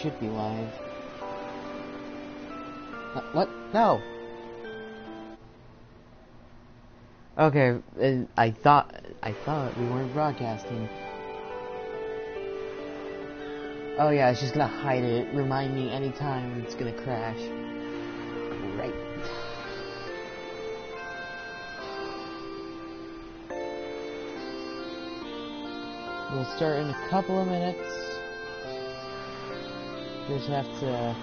should be live. What? No! Okay, I thought I thought we weren't broadcasting. Oh yeah, it's just gonna hide it. Remind me anytime it's gonna crash. Right. We'll start in a couple of minutes. Just have to uh,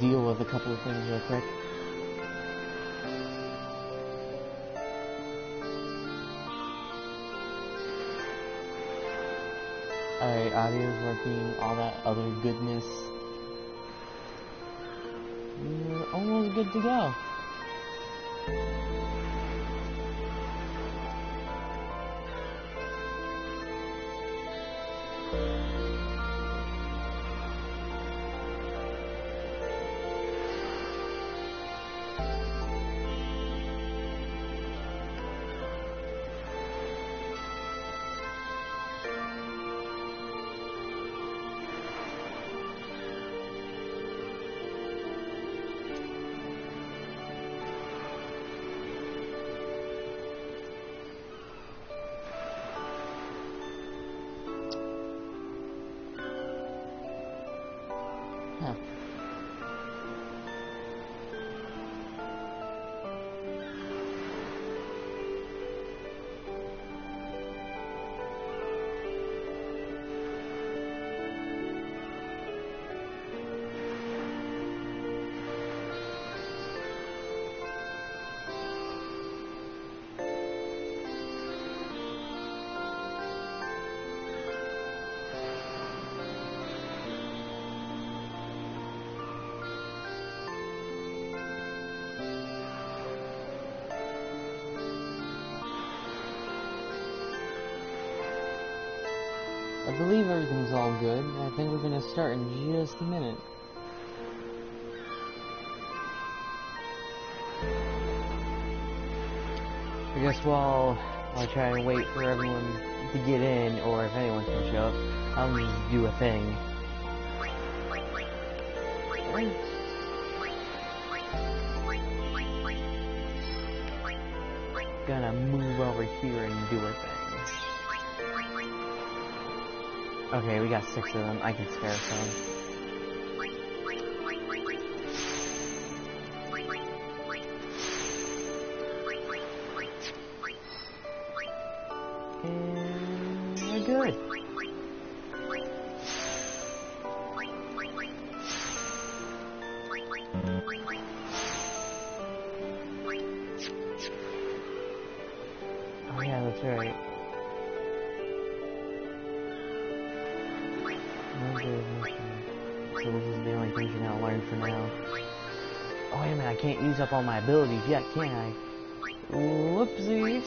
deal with a couple of things real quick. Alright, audio's working, all that other goodness. We're almost good to go. Start in just a minute. I guess while, I try and wait for everyone to get in, or if anyone can show up, I'll just do a thing. Gonna move over here and do a thing. Okay, we got six of them. I can spare some. And we're good. Oh yeah, that's right. So this is the only thing you're gonna learn for now. Oh wait a minute, I can't use up all my abilities yet, can I? Whoopsie.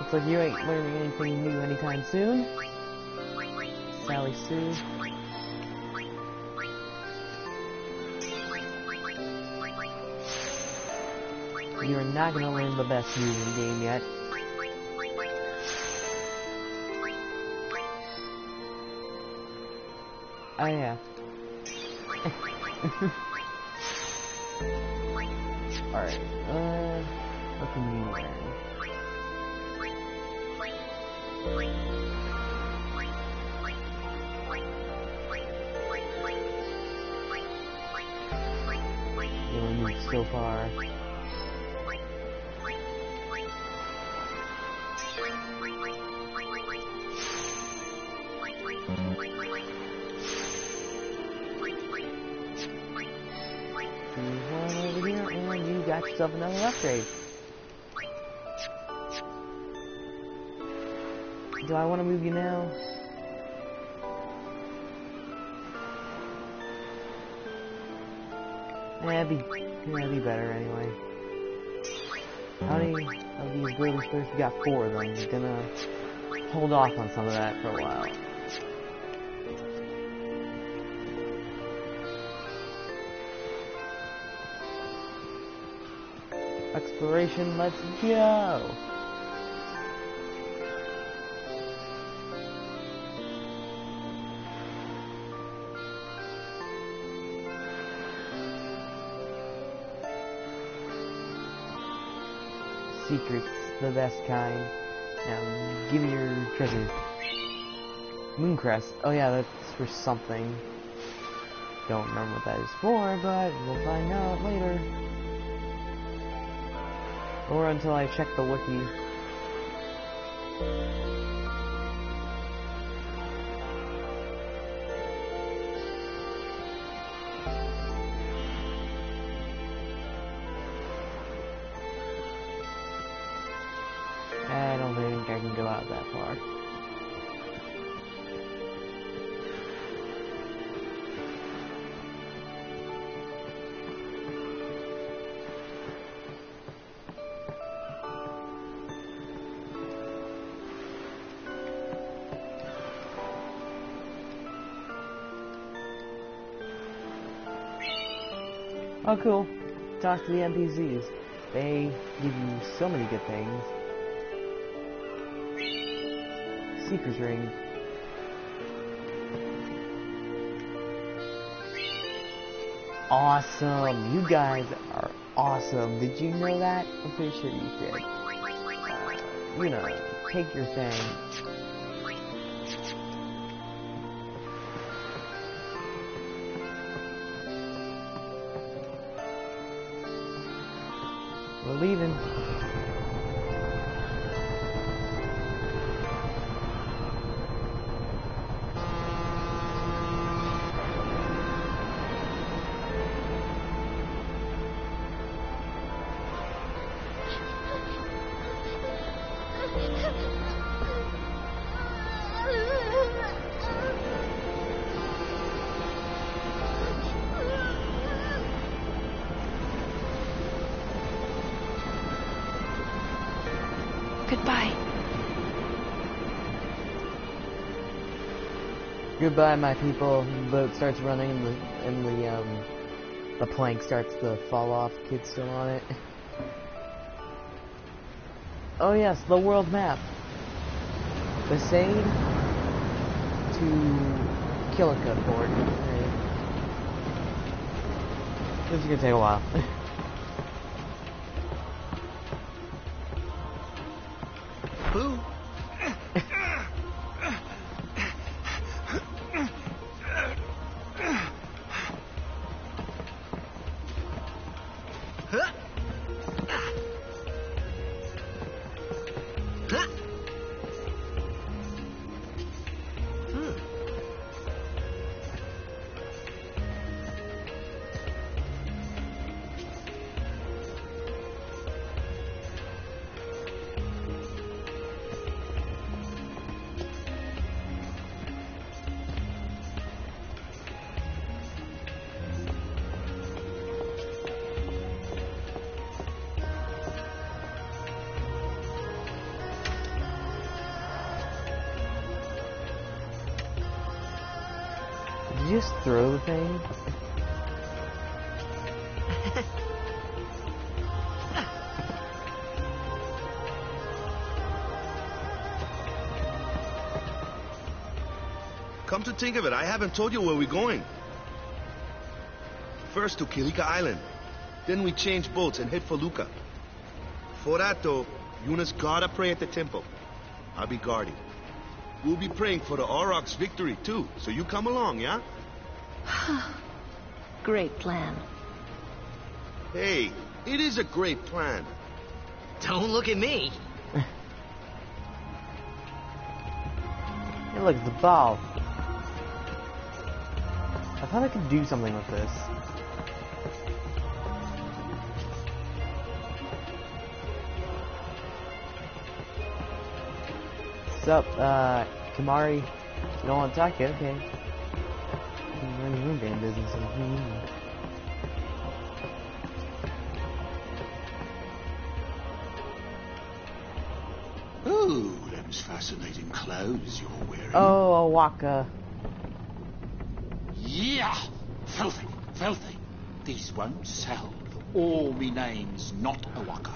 Looks like you ain't learning anything new anytime soon. Sally Sue. You're not gonna learn the best move in the game yet. Oh yeah. Alright, uh, what can we learn? You only moved so far. Yourself another upgrade. Do I want to move you now? That'd be, be better anyway. How many of these buildings first? We got four of them. I'm gonna hold off on some of that for a while. exploration. Let's go! Secrets, the best kind. Now, give me your treasure. Mooncrest. Oh yeah, that's for something. Don't remember what that is for, but we'll find out later. Or until I check the wiki. Oh, cool. Talk to the NPCs. They give you so many good things. Seeker's Ring. Awesome. You guys are awesome. Did you know that? I'm pretty sure you did. Uh, you know, take your thing. Goodbye, my people. The boat starts running, and the and the um the plank starts to fall off. Kid's still on it. Oh yes, the world map. Besaid to Killicote board. Right. This is gonna take a while. Come think of it, I haven't told you where we're going. First to Kilika Island. Then we change boats and head for Luca. For that though, Yuna's gotta pray at the temple. I'll be guarding. We'll be praying for the Aurochs victory too, so you come along, yeah? Great plan. Hey, it is a great plan. Don't look at me. Hey, look, the ball. I thought I could do something with this. Sup, uh, Kimahri? You don't want to talk yet? Okay. I'm running room game business. Ooh, them's fascinating clothes you're wearing. Oh, Wakka. These won't sell. All me name's not a Wakka.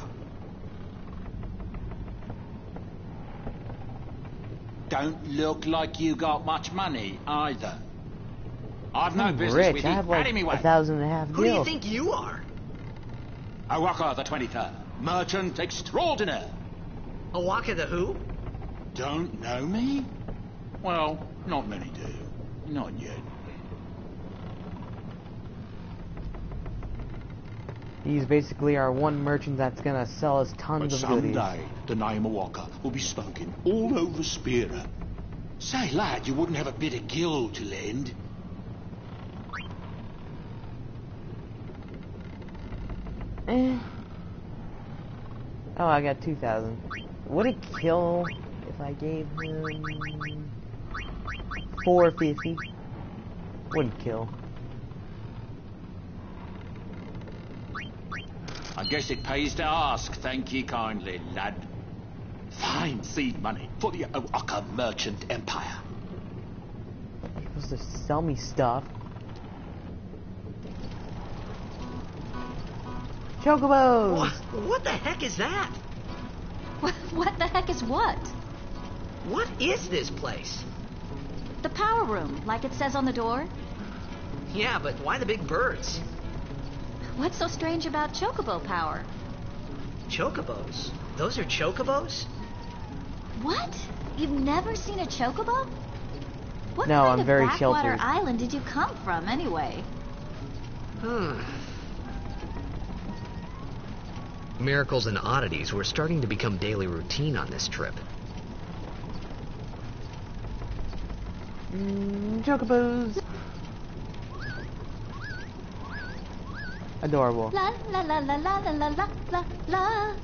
Don't look like you got much money either. I've no I'm business rich. with I you. have like Out of me a thousand and a half Who do you think you are? O'aka the 23rd. merchant extraordinaire. O'aka the who? Don't know me? Well, not many do. Not yet. He's basically our one merchant that's gonna sell us tons But of goodies. someday, the name of Walker will be spoken all over Spira. Say, lad, you wouldn't have a bit of gil to lend. Eh. Oh, I got 2,000. Would it kill if I gave him 450? Wouldn't kill. I guess it pays to ask. Thank ye kindly, lad. Fine seed money for the O'aka merchant empire. You're supposed to sell me stuff. Chocobos! What, what the heck is that? What, what the heck is what? What is this place? The power room, like it says on the door? Yeah, but why the big birds? What's so strange about chocobo power? Chocobos? Those are chocobos? What? You've never seen a chocobo? What No, kind I'm of very backwater sheltered. island did you come from, anyway? Hmm. Miracles and oddities were starting to become daily routine on this trip. Mm, chocobos! Adorable. La la la la la la la la la la.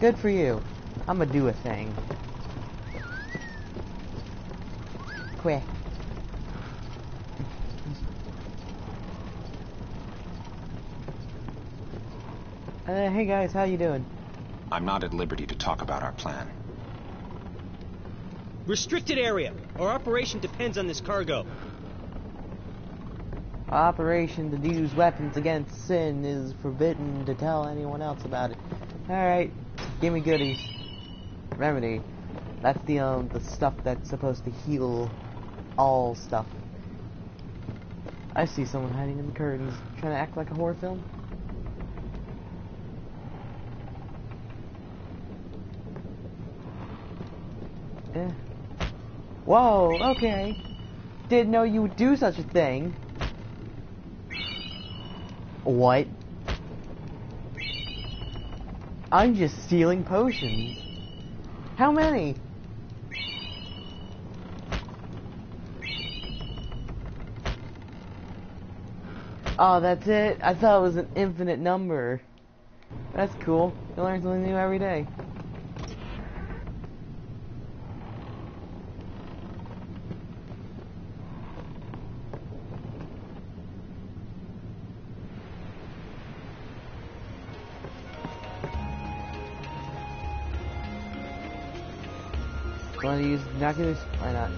Good for you. I'm gonna do a thing. Quick. Uh, hey guys, how you doing? I'm not at liberty to talk about our plan. Restricted area. Our operation depends on this cargo. Operation to use weapons against sin is forbidden to tell anyone else about it. Alright, give me goodies. Remedy. That's the um the stuff that's supposed to heal all stuff. I see someone hiding in the curtains, trying to act like a horror film. Yeah. Whoa, okay. Didn't know you would do such a thing. What? I'm just stealing potions. How many? Oh, that's it? I thought it was an infinite number. That's cool. You learn something new every day. Want to use binoculars? Why not?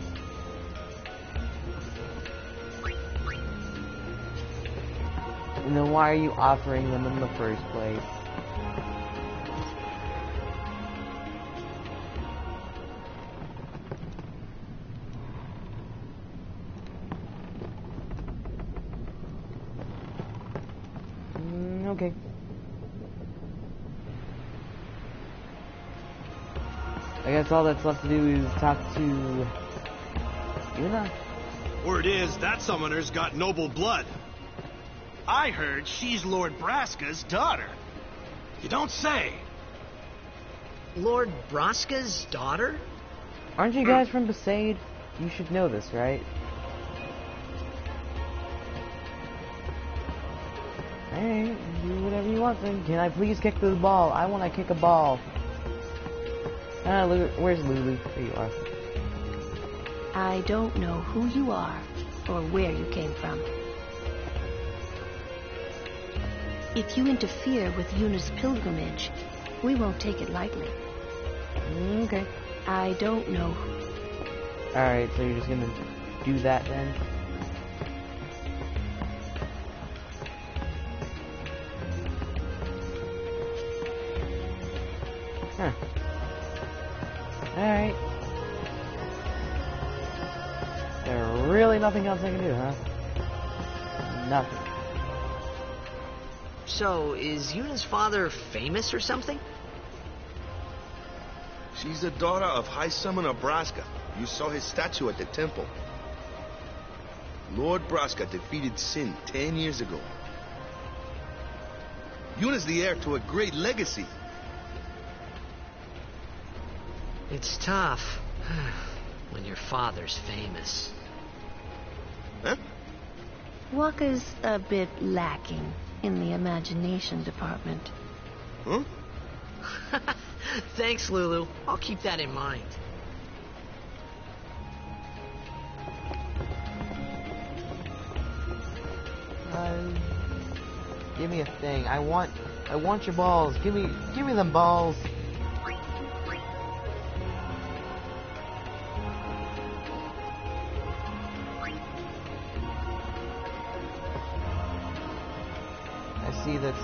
And then why are you offering them in the first place? Mm, okay. Guess all that's left to do is talk to Yuna. Word is, that summoner's got noble blood. I heard she's Lord Braska's daughter. You don't say. Lord Braska's daughter? Aren't you guys from Besaid? You should know this, right? Alright, do whatever you want then. Can I please kick this ball? I want to kick a ball. Lulu, where's Lulu? There you are. I don't know who you are or where you came from. If you interfere with Yuna's pilgrimage, we won't take it lightly. Mm, Okay. I don't know. Alright, so you're just gonna do that then? Nothing else I can do, huh? Nothing. So, is Yuna's father famous or something? She's the daughter of High Summoner Braska. You saw his statue at the temple. Lord Braska defeated Sin ten years ago. Yuna's the heir to a great legacy. It's tough when your father's famous. Huh? Wakka's a bit lacking in the imagination department. Huh? Thanks, Lulu. I'll keep that in mind. Uh, give me a thing. I want, I want your balls. Give me, give me them balls.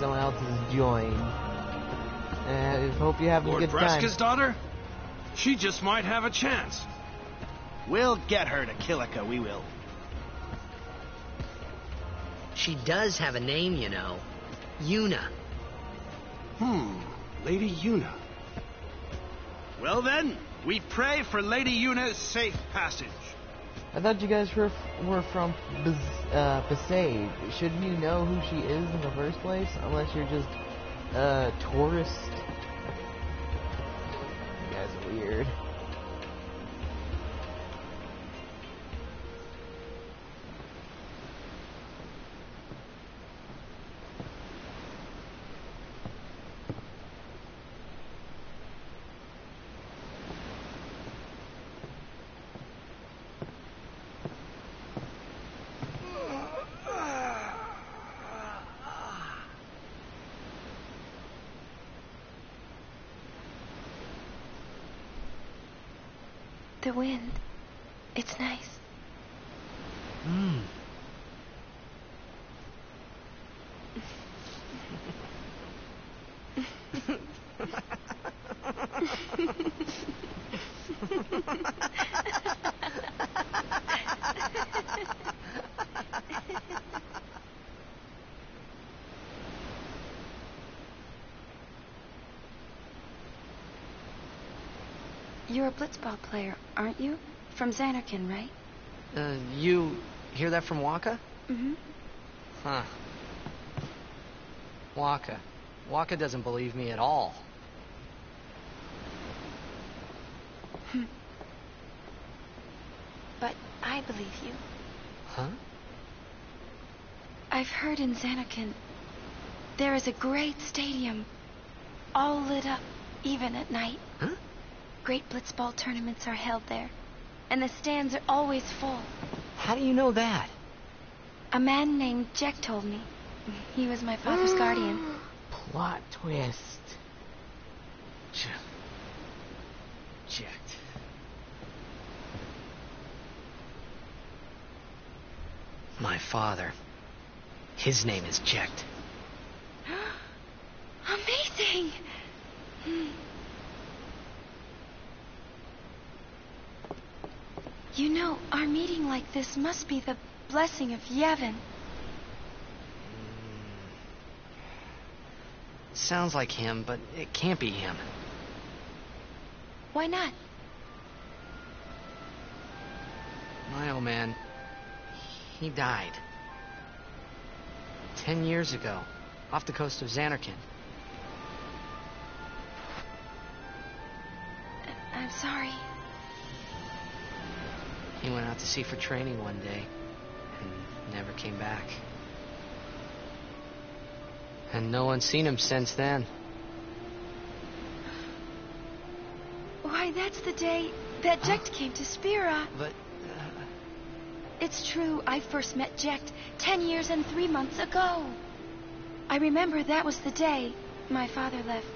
Someone else has joined. And I hope you have Lord a good time. Lord Braska's daughter? She just might have a chance. We'll get her to Kilika, we will. She does have a name, you know. Yuna. Hmm, Lady Yuna. Well then, we pray for Lady Yuna's safe passage. I thought you guys were were from Bes- uh. Shouldn't you know who she is in the first place? Unless you're just a tourist. You guys are weird. The wind. It's nice. Hmm. You're a blitzball player, aren't you? From Zanarkand, right? Uh, you hear that from Wakka? Mm-hmm. Huh. Wakka. Waka doesn't believe me at all. But I believe you. Huh? I've heard in Zanarkand there is a great stadium, all lit up, even at night. Huh? Great blitzball tournaments are held there, and the stands are always full. How do you know that? A man named Jecht told me. He was my father's guardian. Plot twist. Checked. My father. His name is Jecht. Amazing! Hmm. You know, our meeting like this must be the blessing of Yevon. Hmm. Sounds like him, but it can't be him. Why not? My old man. He died. Ten years ago, off the coast of Zanarkand. Uh, I'm sorry. He went out to sea for training one day and never came back. And no one's seen him since then. Why, that's the day that Jecht came to Spira. But uh, It's true, I first met Jecht ten years and three months ago. I remember that was the day my father left.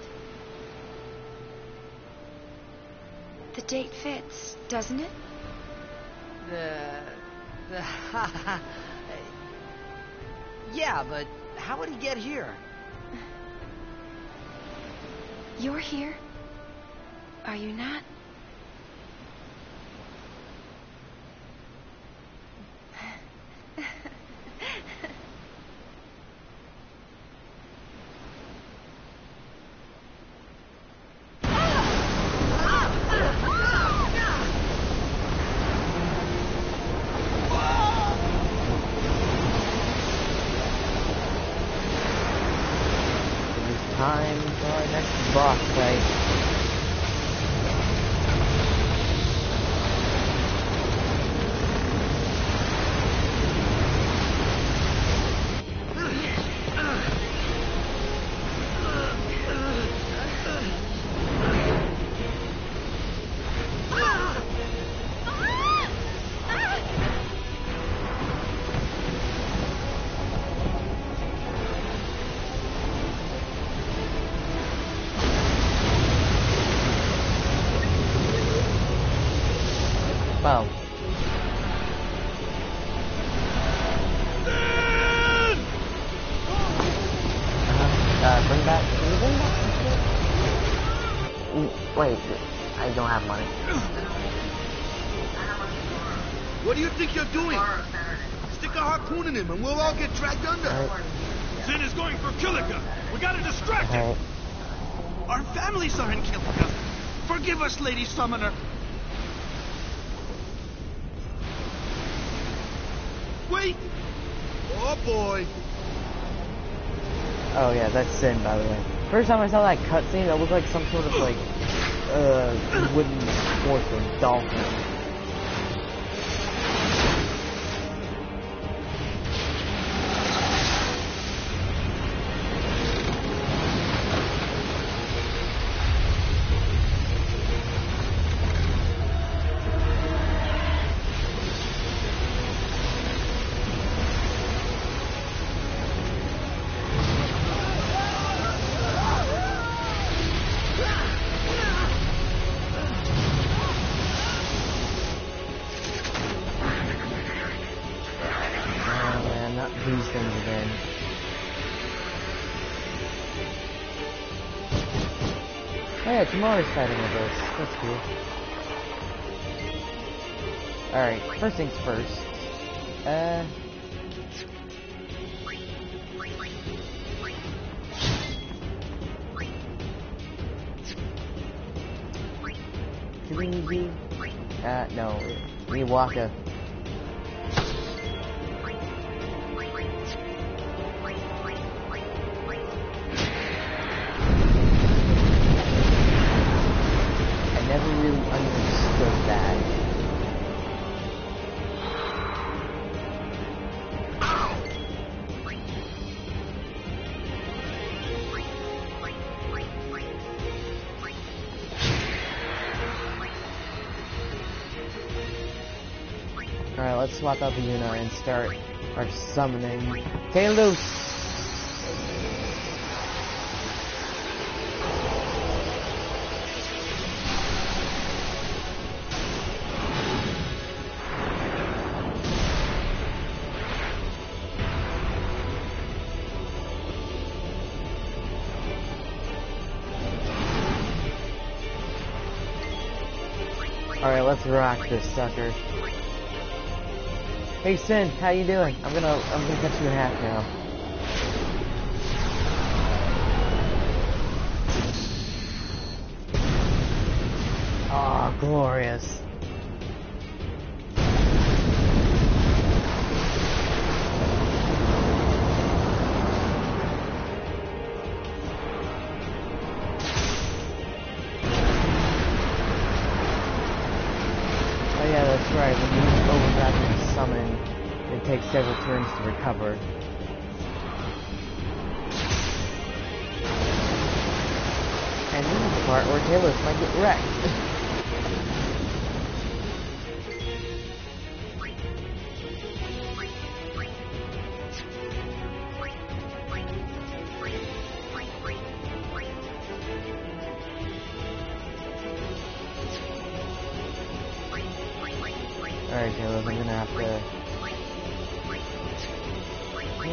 The date fits, doesn't it? The the yeah, but how would he get here? You're here. Are you not? I don't have money. What do you think you're doing? Stick a harpoon in him and we'll all get dragged under. Alright, Sin is going for Kilika. We gotta distract him. Our families are in Kilika. Forgive us, Lady Summoner. Wait! Oh boy! Oh yeah, that's Sin, by the way. First time I saw that cutscene, that looked like some sort of like, uh, wooden horse or dolphin. Oh yeah, tomorrow's fighting with us. That's cool. Alright, first things first. Uh... Do we need? Uh, no. We need Wakka. Swap out the Yuna and start our summoning. Loose! Alright, let's rock this sucker. Hey Sin, how you doing? I'm gonna I'm gonna cut you in half now. Ah, glorious. Several turns to recover. And this is the part where Talos might get wrecked.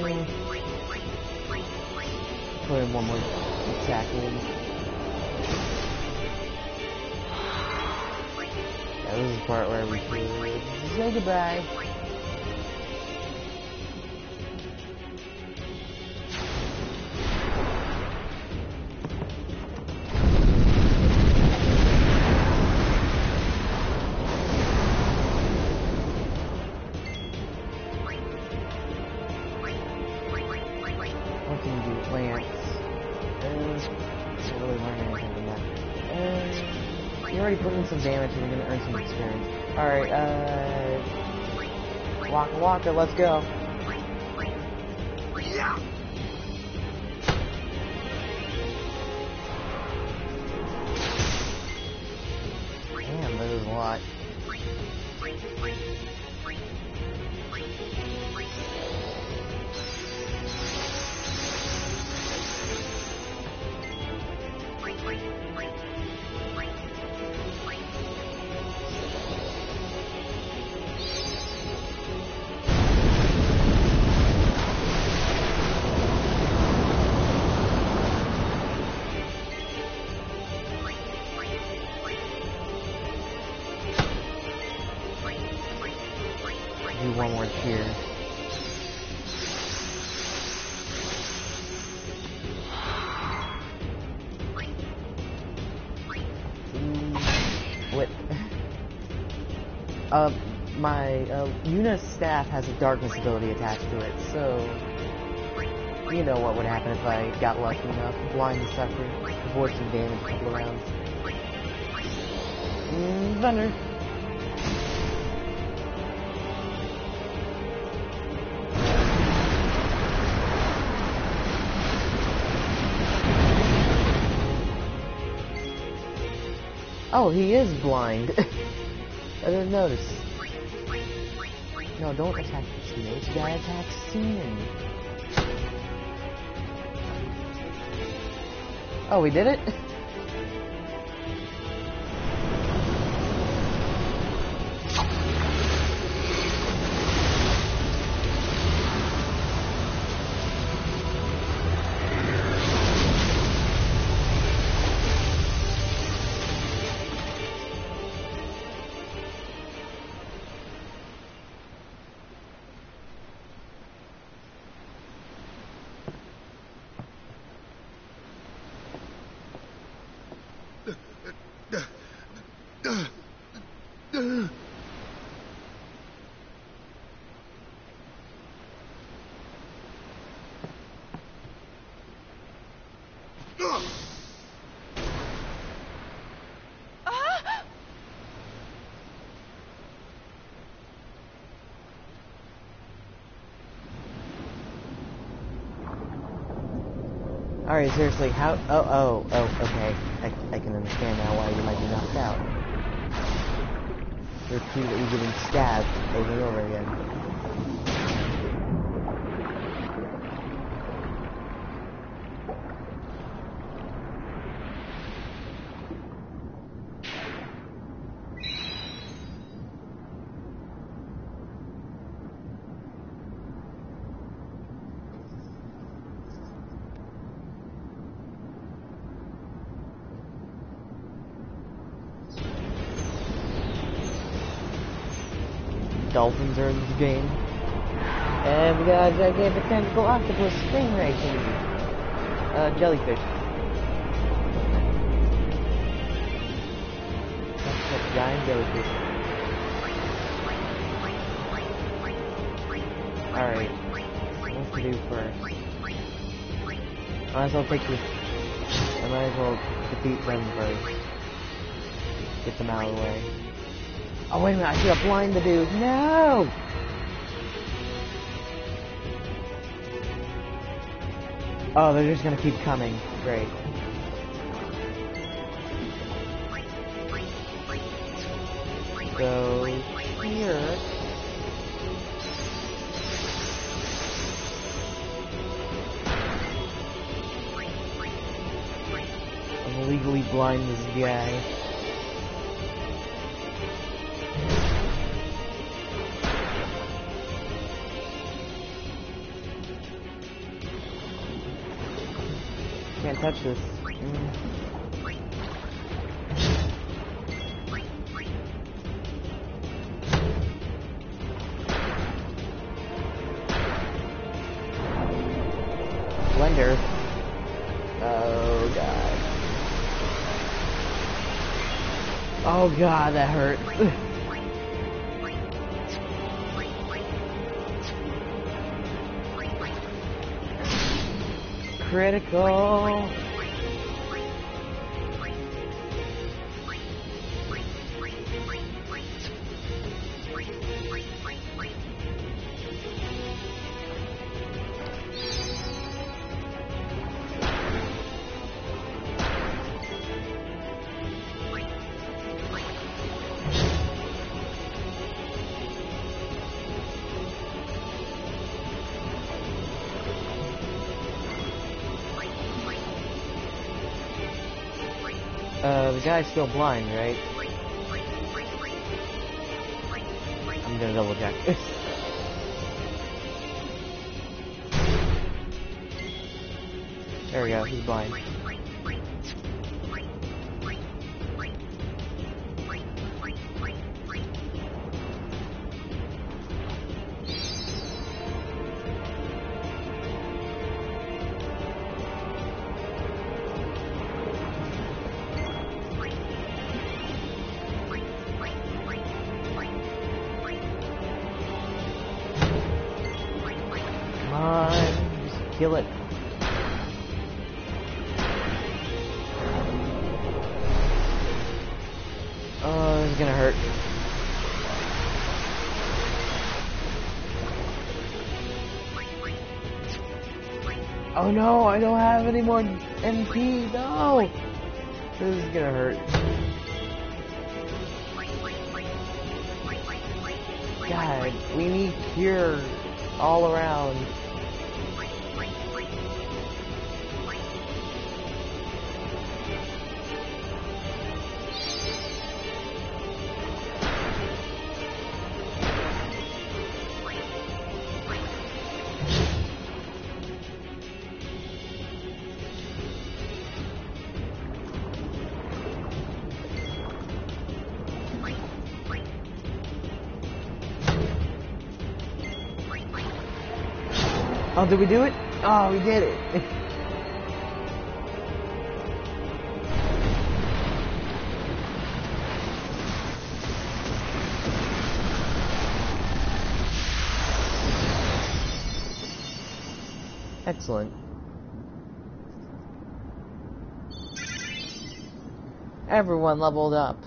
Put in one more attack in. This is the part where we say goodbye. Let's go. Uh, Yuna's staff has a darkness ability attached to it, so you know what would happen if I got lucky enough. Blind the sucker, avoid some damage a couple rounds. Mm, thunder. Oh, he is blind. I didn't notice. No, don't attack the teenage guy, attack Sin. Oh, we did it? Alright, seriously, how- oh, oh, oh, okay. I, I can understand now why you might be knocked out. Repeatedly getting stabbed over and over again. Dolphins are in the game. And we got a gigantic tentacle octopus stingray king. Uh, jellyfish. That's a giant jellyfish. Alright. What to do first? Might as well take this. I might as well defeat them first. Get them out of the way. Oh, wait a minute, I should have blind the dude. No! Oh, they're just gonna keep coming. Great. Go here. I'm legally blind this guy. Can't touch this. Mm. Oh god. Oh god, that hurt. Critical. Guy's still blind, right? I'm gonna double check. there we go, he's blind. Have any more MP. No! This is gonna hurt. God, we need cure all around. Oh, did we do it? Oh, we did it. Excellent. Everyone leveled up.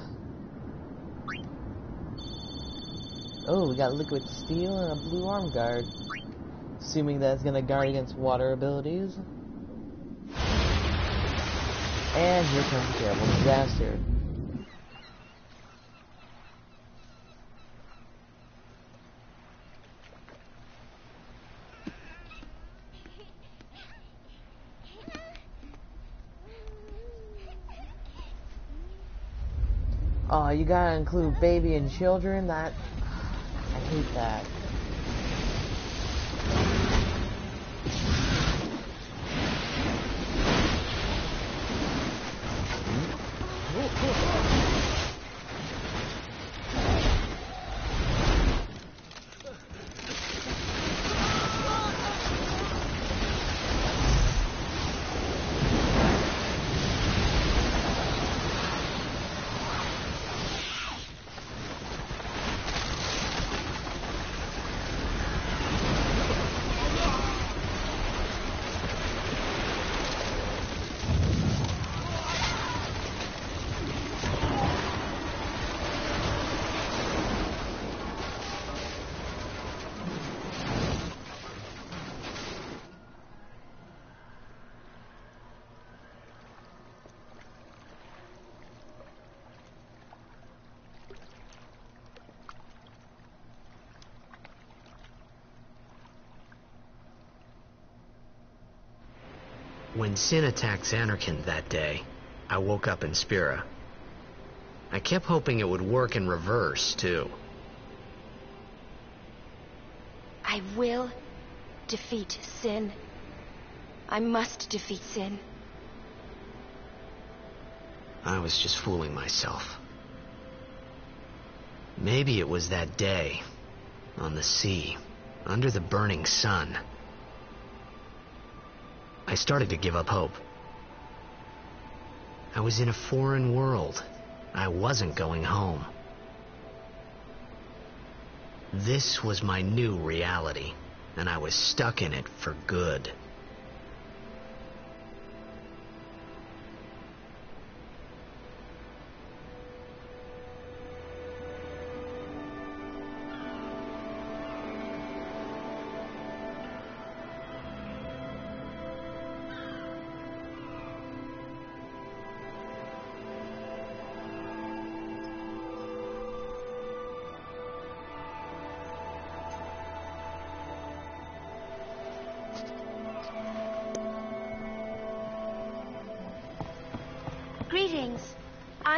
Oh, we got liquid steel and a blue arm guard. Assuming that's gonna guard against water abilities. And here comes a terrible disaster. Oh, you gotta include baby and children? That... I hate that. When Sin attacked Zanarkand that day, I woke up in Spira. I kept hoping it would work in reverse, too. I will defeat sin. I must defeat sin. I was just fooling myself. Maybe it was that day, on the sea, under the burning sun. I started to give up hope. I was in a foreign world. I wasn't going home. This was my new reality, and I was stuck in it for good.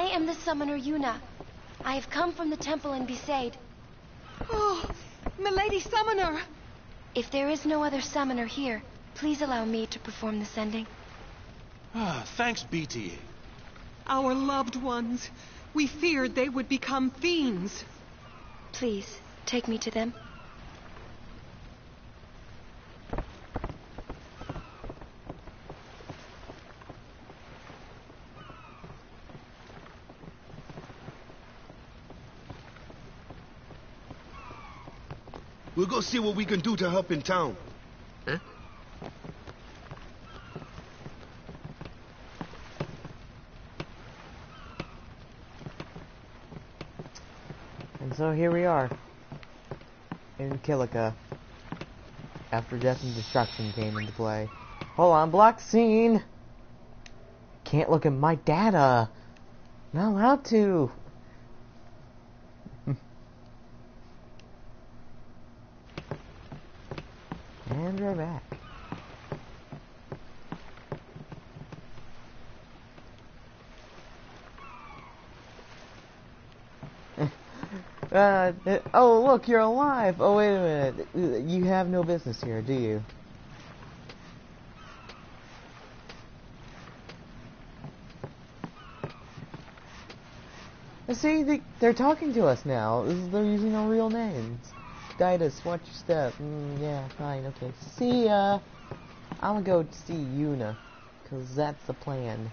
I am the summoner Yuna. I have come from the temple in Besaid. Oh, Milady Summoner! If there is no other summoner here, please allow me to perform the sending. Ah, thanks, BT. Our loved ones. We feared they would become fiends. Please, take me to them. We'll go see what we can do to help in town. Huh? And so here we are. In Kilika. After death and destruction came into play. Hold on, block scene! Can't look at my data! Not allowed to! and we're back. Uh, uh, oh, look, you're alive. Oh, wait a minute. You have no business here, do you? See, they, they're talking to us now. They're using our real names. Tidus, watch your step. Mm, yeah, fine, okay. See ya. I'm gonna go see Yuna, cause that's the plan.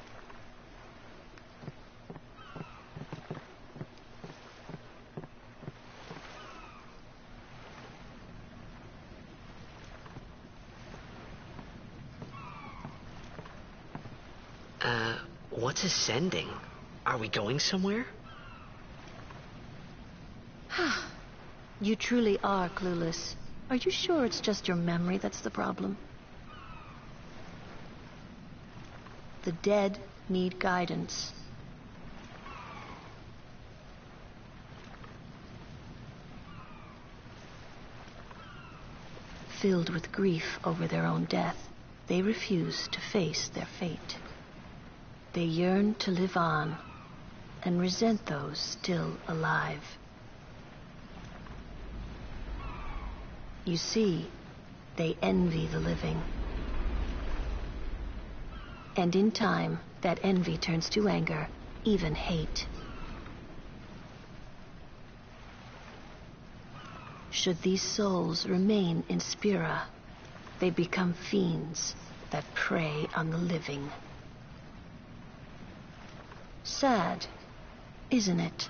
Uh, ascending? Are we going somewhere? You truly are clueless. Are you sure it's just your memory that's the problem? The dead need guidance. Filled with grief over their own death, they refuse to face their fate. They yearn to live on and resent those still alive. You see, they envy the living. And in time, that envy turns to anger, even hate. Should these souls remain in Spira, they become fiends that prey on the living. Sad, isn't it?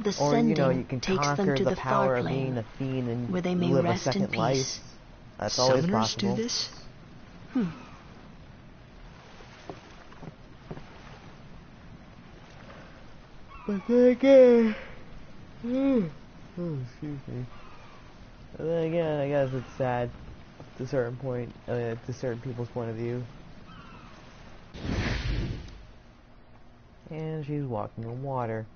The Or, sending you know, you can takes them to the the, far of plane, being a fiend and where they may live a rest in peace. life. That's always Summoners possible. do this? Hmm. But then again, oh, excuse me. But then again, I guess it's sad to a certain point, uh, to certain people's point of view. And she's walking on water.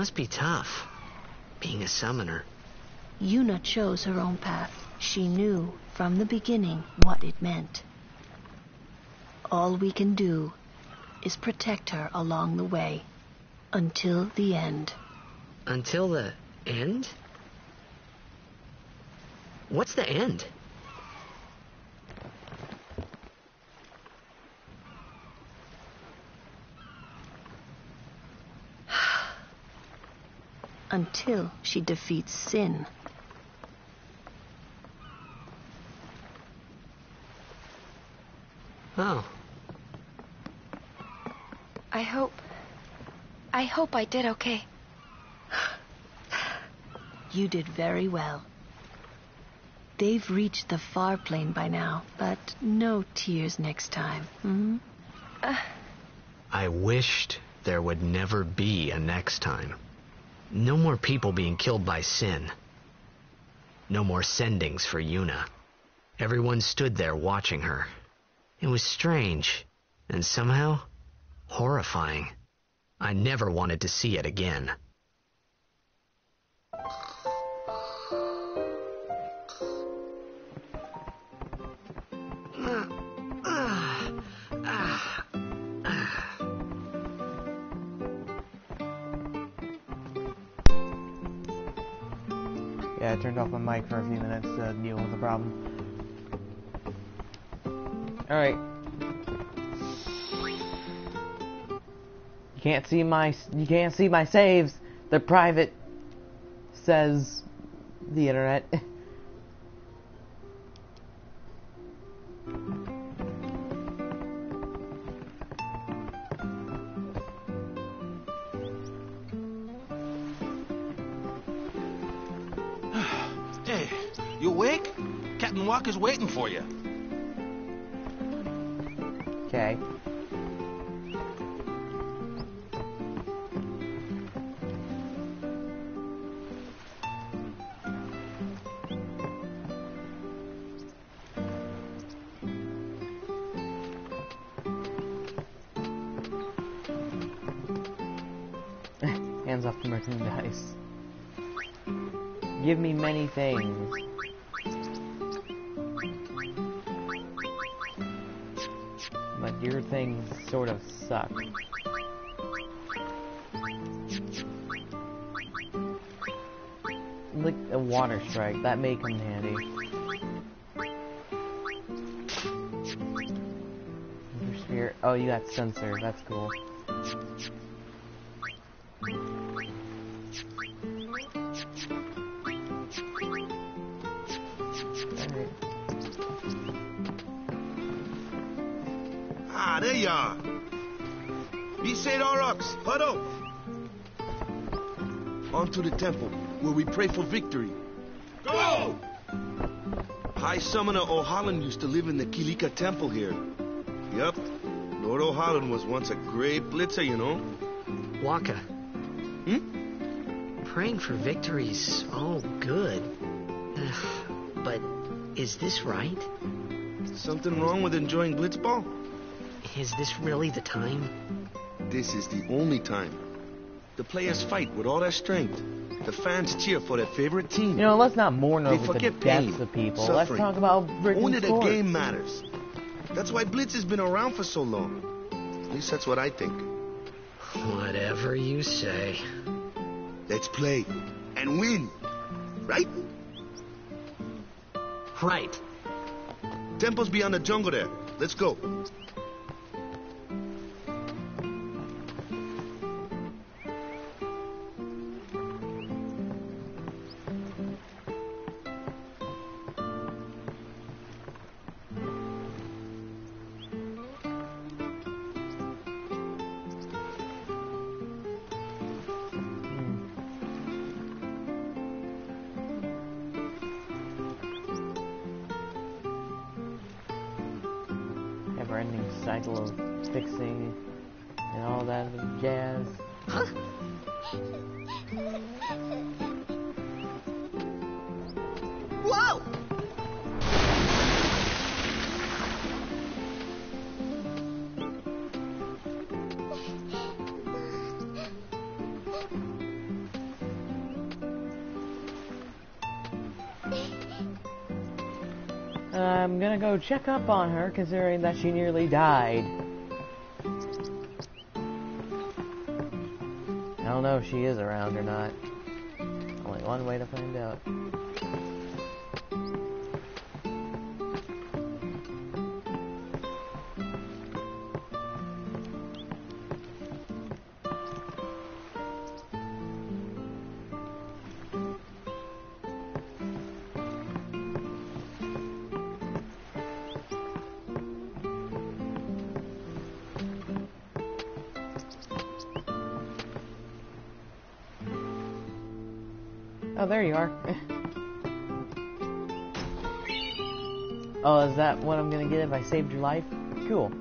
Must be tough, being a summoner. Yuna chose her own path. She knew from the beginning what it meant. All we can do is protect her along the way until the end. Until the end? What's the end? Until she defeats sin. Oh. I hope. I hope I did okay. You did very well. They've reached the far plane by now, but no tears next time. Hmm? Uh, I wished there would never be a next time. No more people being killed by sin. No more sendings for Yuna. Everyone stood there watching her. It was strange, and somehow horrifying. I never wanted to see it again. Turned off my mic for a few minutes to deal with the problem. Alright. You can't see my you can't see my saves. They're private. Says the internet. got sensor. That's cool. Ah, there you are. Besaid Aurochs, huddle. On to the temple, where we pray for victory. Go! High Summoner Ohalland used to live in the Kilika Temple here. Yup. Lord Ohalland was once a great blitzer, you know. Wakka. Hmm? Praying for victories, oh, good. Ugh, but is this right? Something wrong with enjoying blitzball? Is this really the time? This is the only time. The players fight with all their strength. The fans cheer for their favorite team. You know, let's not mourn They over the forget deaths pain, of people. suffering. Let's talk about freaking Only the sports. game matters. That's why Blitz has been around for so long. At least that's what I think. Whatever you say. Let's play and win. Right? Right. Temple's beyond the jungle there. Let's go. I'm gonna go check up on her, considering that she nearly died. I don't know if she is around or not. Only one way to find out. There you are. oh, is that what I'm gonna get if I saved your life? Cool.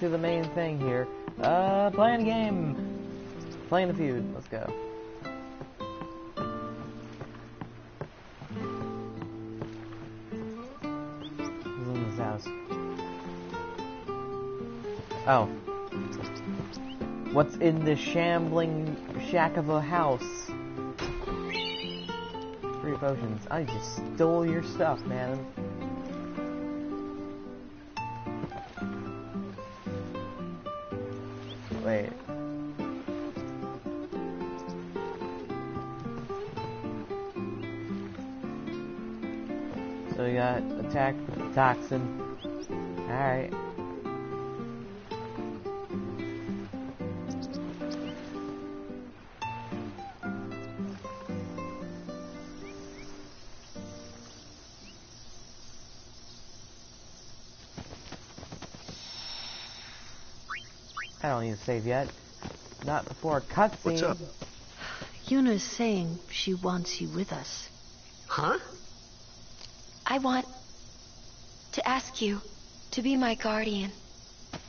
To the main thing here. Uh, playing a game. Playing a feud. Let's go. Who's in this house? Oh. What's in this shambling shack of a house? Three potions. I just stole your stuff, man. Toxin. Alright. I don't need to save yet. Not before a cutscene. What's up? Yuna's saying she wants you with us. Huh? I want to ask you to be my guardian.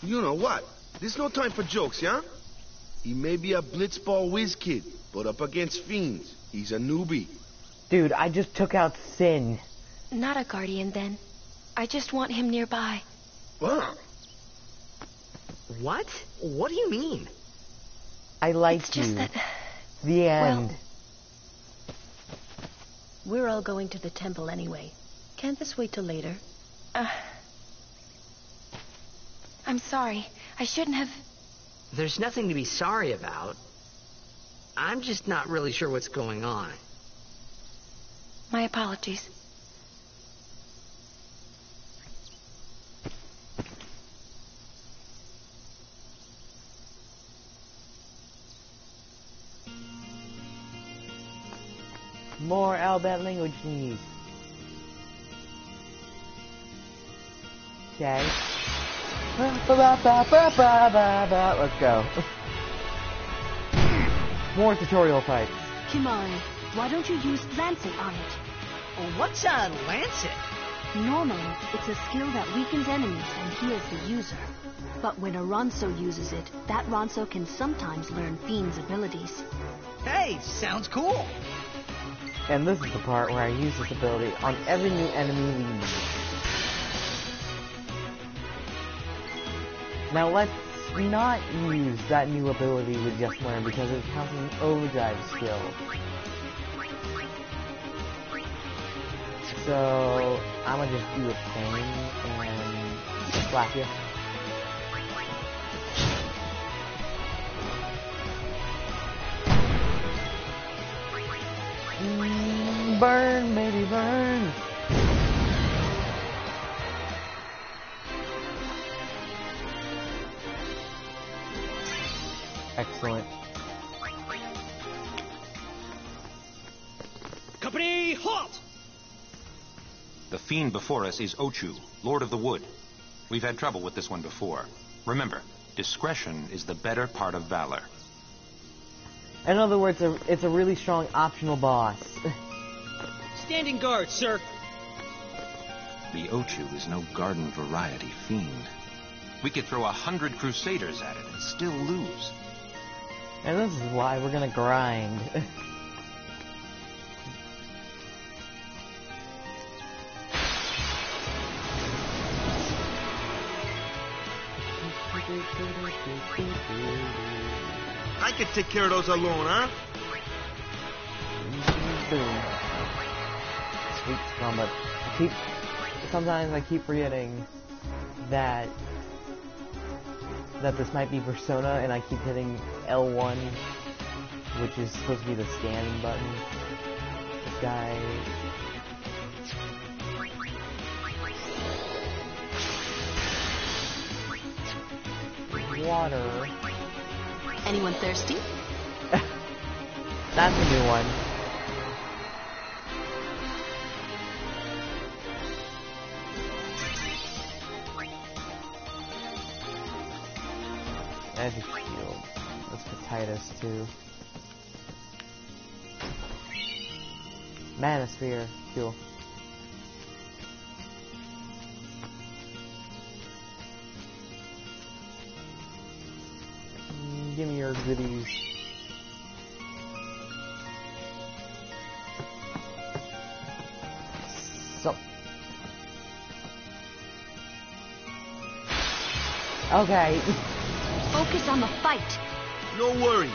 You know what? There's no time for jokes, yeah? He may be a blitzball whiz kid, but up against fiends, he's a newbie. Dude, I just took out Sin. Not a guardian, then. I just want him nearby. Wow. What? What do you mean? I like It's just that. The end. Well, We're all going to the temple anyway. Can't this wait till later? Uh, I'm sorry. I shouldn't have. There's nothing to be sorry about. I'm just not really sure what's going on. My apologies. More Al Bhed language needs. Okay. Let's go. More tutorial fights. Kimahri, why don't you use Lancet on it? Oh, what's a lancet? Normally, it's a skill that weakens enemies and heals the user. But when a Ronso uses it, that Ronso can sometimes learn Fiend's abilities. Hey, sounds cool. And this is the part where I use this ability on every new enemy we meet. Now let's not use that new ability we just learned because it counts as an overdrive skill. So I'm gonna just do a pain and slap you. Mm, burn, baby, burn. Excellent. Company, halt! The fiend before us is Ochu, Lord of the Wood. We've had trouble with this one before. Remember, discretion is the better part of valor. In other words, it's a really strong optional boss. Standing guard, sir. The Ochu is no garden variety fiend. We could throw a hundred crusaders at it and still lose. And this is why we're gonna grind. I could take care of those alone, huh? Sweet scrum, but I keep sometimes I keep forgetting that that this might be Persona, and I keep hitting L1, which is supposed to be the scanning button. This guy... Water. Anyone thirsty? That's a new one. Magic shield. Let's put Tidus too. Mana Sphere. Cool. Mm, give me your goodies. So. Okay. Focus on the fight. No worries.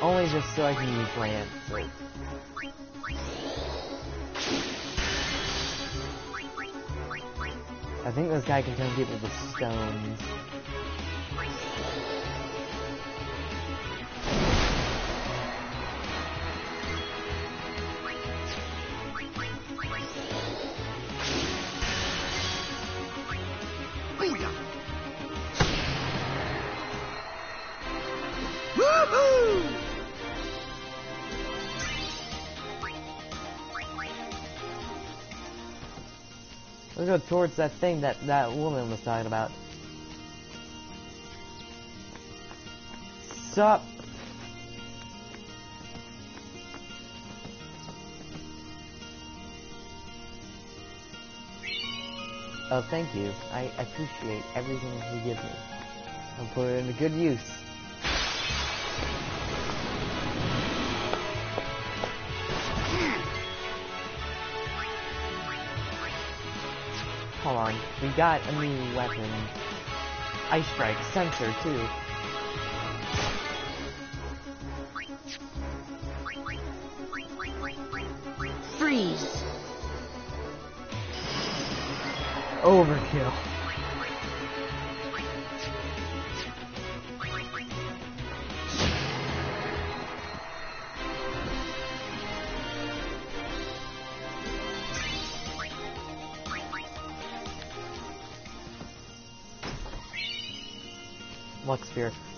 Only just so I can use Lance. So. I think this guy can turn people to stones. Towards that thing that that woman was talking about. Sup? Oh, thank you. I appreciate everything you give me. I'll put it into good use. We got a new weapon. Ice Strike sensor, too. Freeze. Overkill.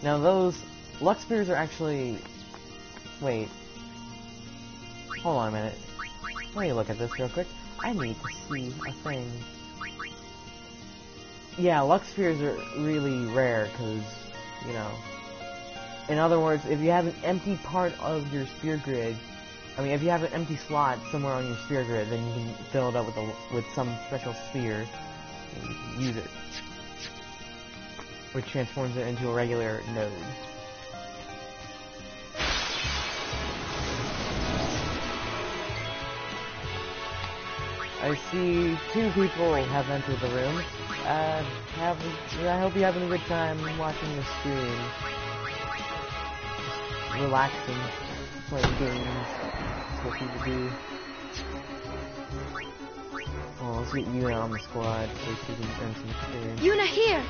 Now those Lux Spheres are actually... Wait. Hold on a minute. Let me look at this real quick. I need to see a thing. Yeah, Lux Spheres are really rare, because, you know... In other words, if you have an empty part of your sphere grid, I mean, if you have an empty slot somewhere on your sphere grid, then you can fill it up with a, with some special sphere, and use it. Which transforms it into a regular node. I see two people have entered the room. Uh, have, I hope you're having a good time watching the stream. Relaxing, playing games. What people do. Well, let's get Yuna on the squad so she can earn some experience. Yuna here!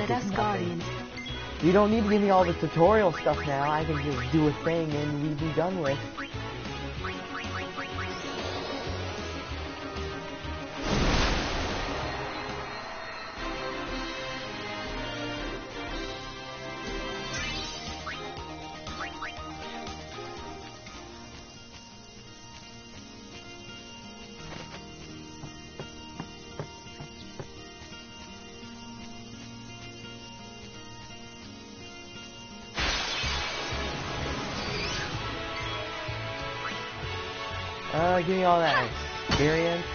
Let us nothing. guardians. You don't need to give me all the tutorial stuff now. I can just do a thing and we be done with. Uh, give me all that experience.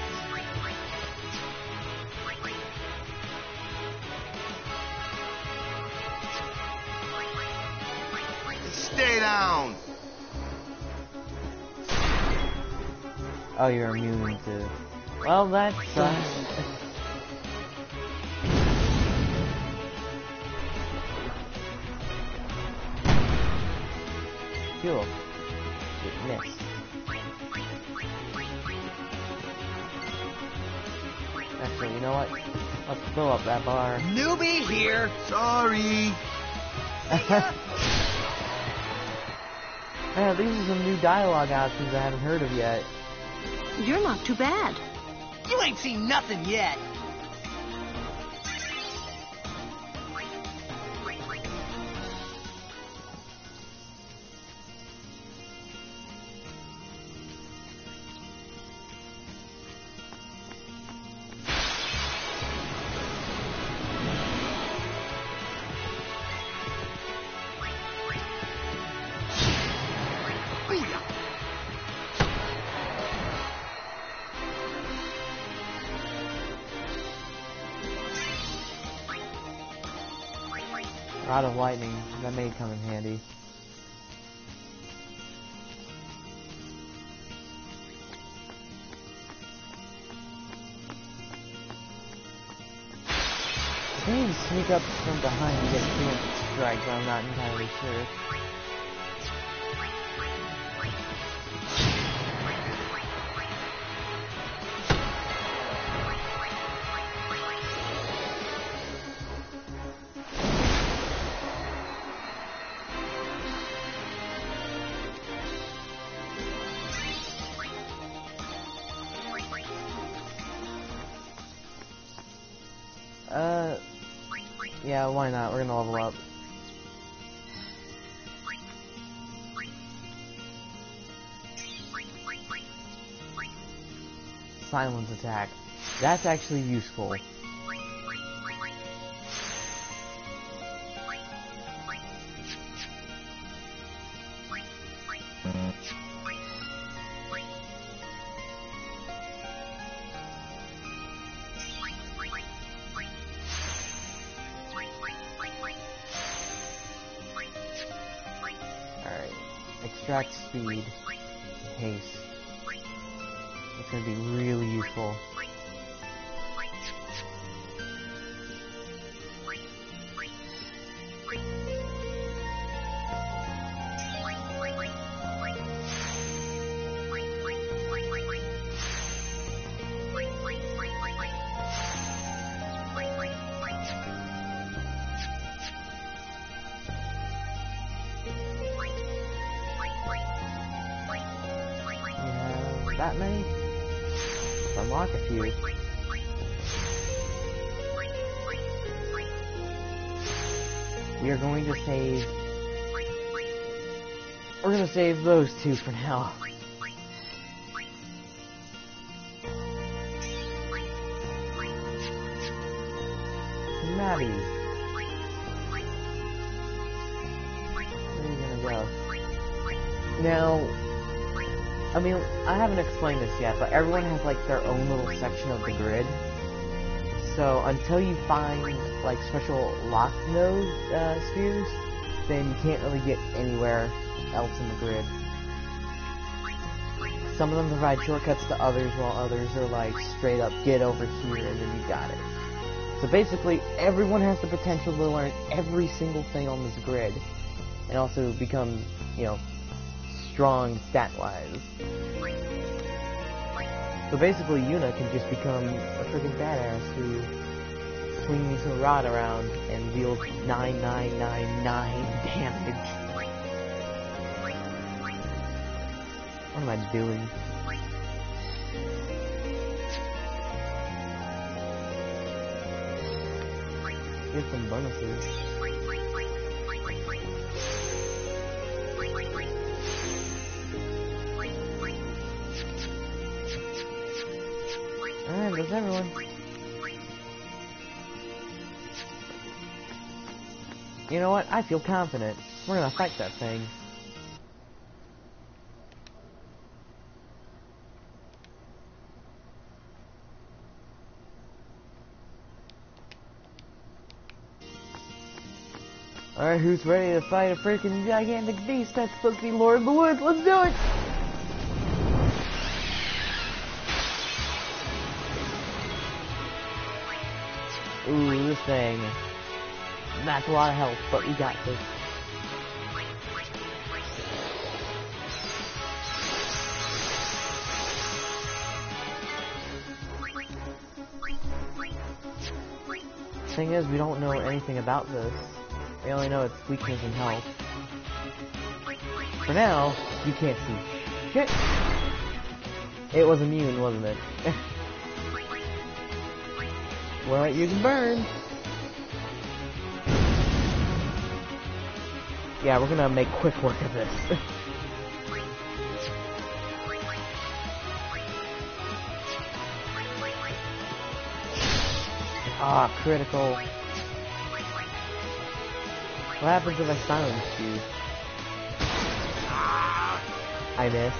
Stay down! Oh, you're immune to. Well, that sucks. that bar. Newbie here. Sorry. Man, these are some new dialogue options I haven't heard of yet. You're not too bad. You ain't seen nothing yet. Rod of lightning. That may come in handy. I think you sneak up from behind and get a preemptive strike, but I'm not entirely sure. Silence attack. That's actually useful. Two for now. Maddie. Where are you gonna go? Now, I mean, I haven't explained this yet, but everyone has like their own little section of the grid. So until you find like special lock node uh, spheres, then you can't really get anywhere else in the grid. Some of them provide shortcuts to others, while others are like straight up get over here and then you got it. So basically, everyone has the potential to learn every single thing on this grid, and also become, you know, strong stat-wise. So basically, Yuna can just become a freaking badass who swings her rod around and deals 9999 damage. What am I doing? Get some bonuses. Alright, that's everyone. You know what? I feel confident. We're gonna fight that thing. Alright, who's ready to fight a freaking gigantic beast that's supposed to be Lord of the Woods? Let's do it! Ooh, this thing. That's a lot of health, but we got this. Thing is, we don't know anything about this. We only know its weakness and health. For now, you can't see shit. It was immune, wasn't it? well, you can burn. Yeah, we're gonna make quick work of this. Ah, critical. What happens if I silence you? I miss.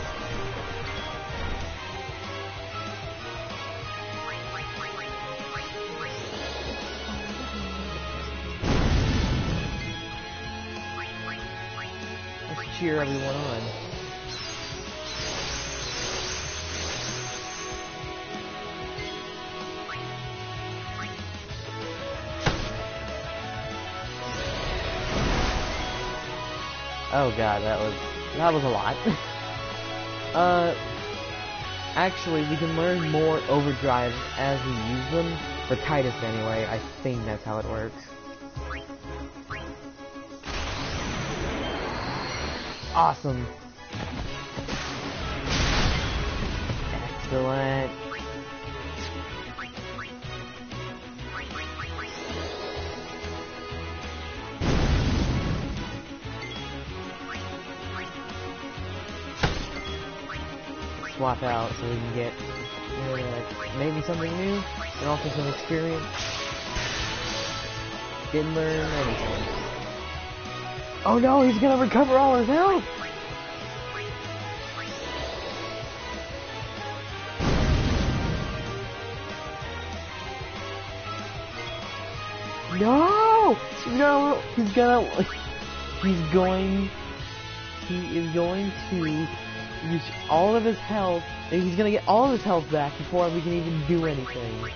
Let's cheer everyone on. Oh god, that was that was a lot. uh actually we can learn more overdrives as we use them. For Tidus anyway, I think that's how it works. Awesome. Excellent. Swap out so we can get maybe something new and also some experience. Didn't learn anything. Oh no, he's gonna recover all his health! No! No! He's gonna... He's going... He is going to use all of his health, and he's gonna get all of his health back before we can even do anything.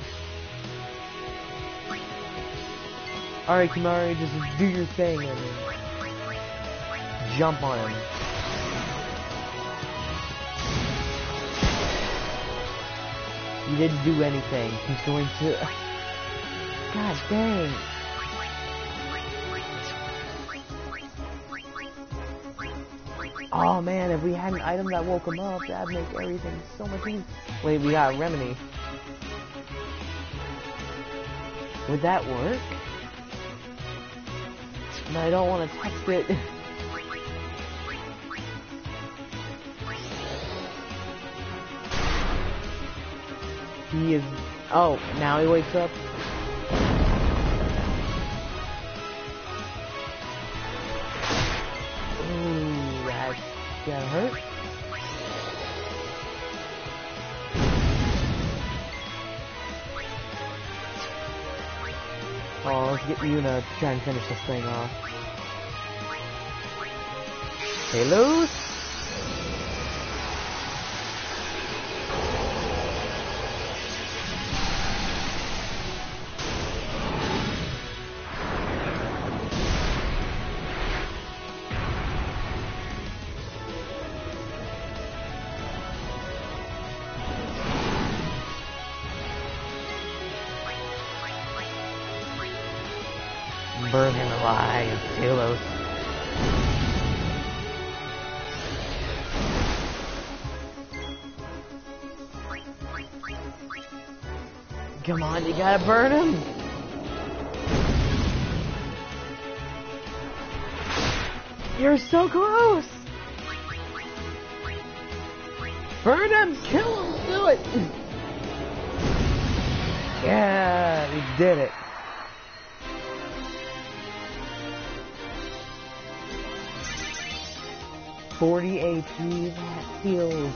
Alright, Kimahri, just do your thing and jump on him. He didn't do anything. He's going to... God dang. Oh man, if we had an item that woke him up, that'd make everything so much easier. Wait, we got Remedy. Would that work? No, I don't want to test it. he is... Oh, now he wakes up? Yuna to try and finish this thing off. Stay gotta burn him. You're so close. Burn him, kill him, do it. Yeah, we did it. Forty AP, that feels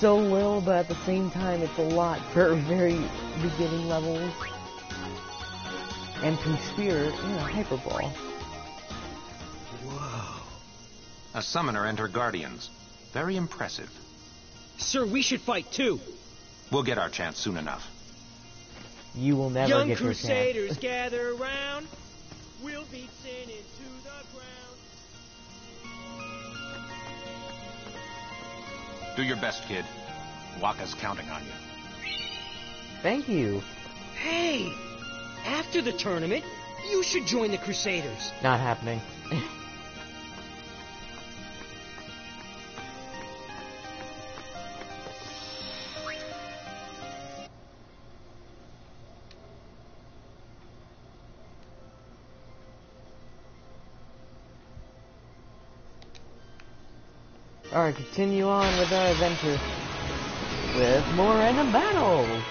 so little, but at the same time, it's a lot for very beginning levels. And from Spirit, yeah, Hyper Ball. Whoa. A summoner and her guardians. Very impressive. Sir, we should fight too. We'll get our chance soon enough. You will never Young get crusaders your chance. gather around. We'll beat sin into the ground. Do your best, kid. Wakka's counting on you. Thank you. Hey, after the tournament, you should join the Crusaders. Not happening. Alright, continue on with our adventure. With more random battles!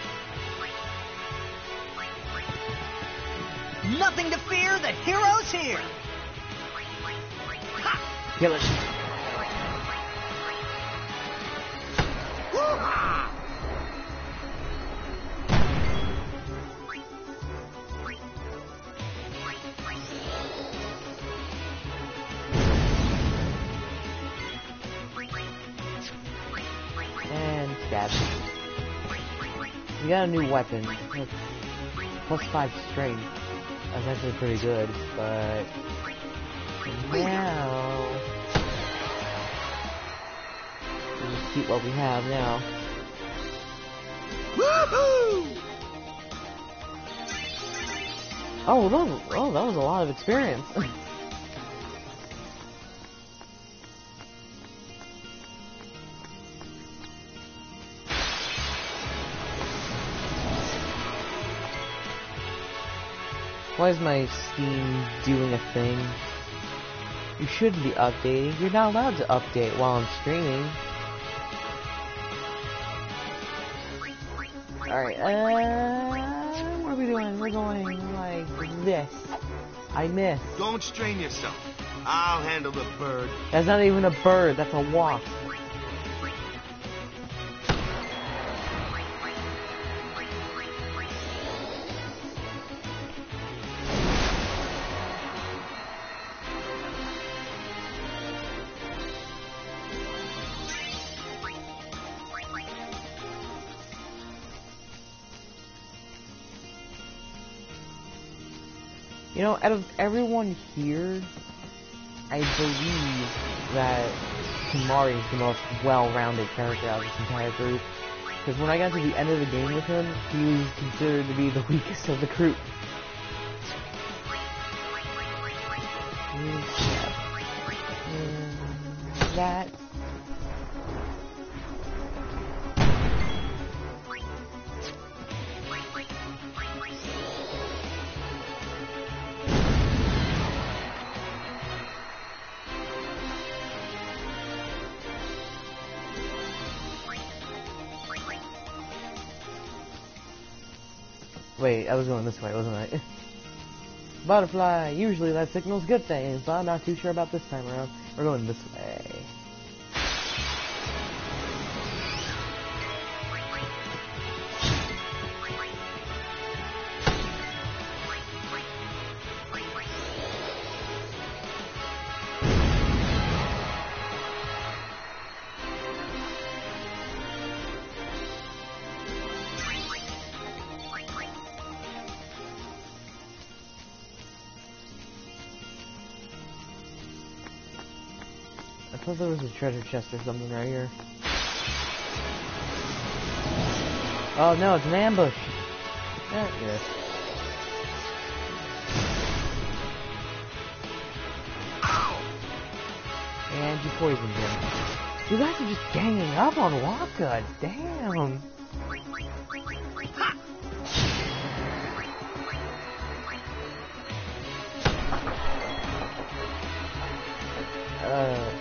Nothing to fear, the hero's here! Kill it. A new weapon. It's plus 5 strength. That's actually pretty good, but... Now... Let's see what we have now. Woohoo! Oh, that, oh, that was a lot of experience. Why is my Steam doing a thing? You shouldn't be updating. You're not allowed to update while I'm streaming. Alright, uh, what are we doing? We're going like this. I missed. Don't strain yourself. I'll handle the bird. That's not even a bird, that's a wasp. Everyone here, I believe that Kimahri is the most well-rounded character out of this entire group. Because when I got to the end of the game with him, he was considered to be the weakest of the group. Was going this way, wasn't I? Butterfly! Usually that signals good things, but I'm not too sure about this time around. We're going this way. Treasure chest or something right here. Oh no, it's an ambush. And you poisoned him. You guys are just ganging up on Wakka. Damn. Uh,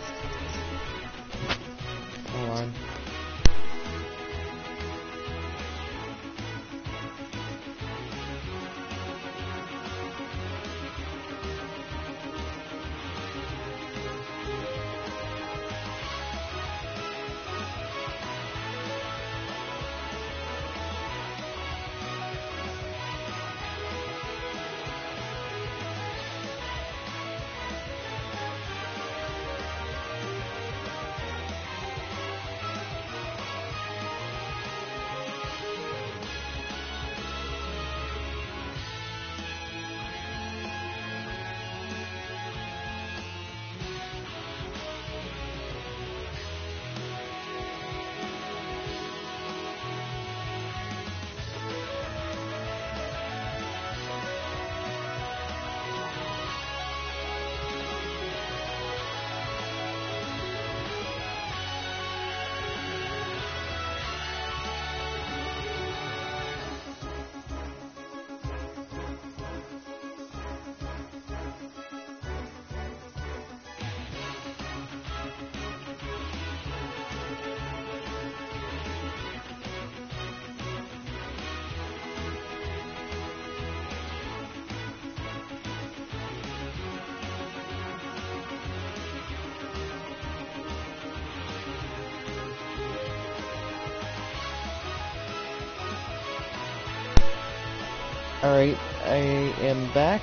am back.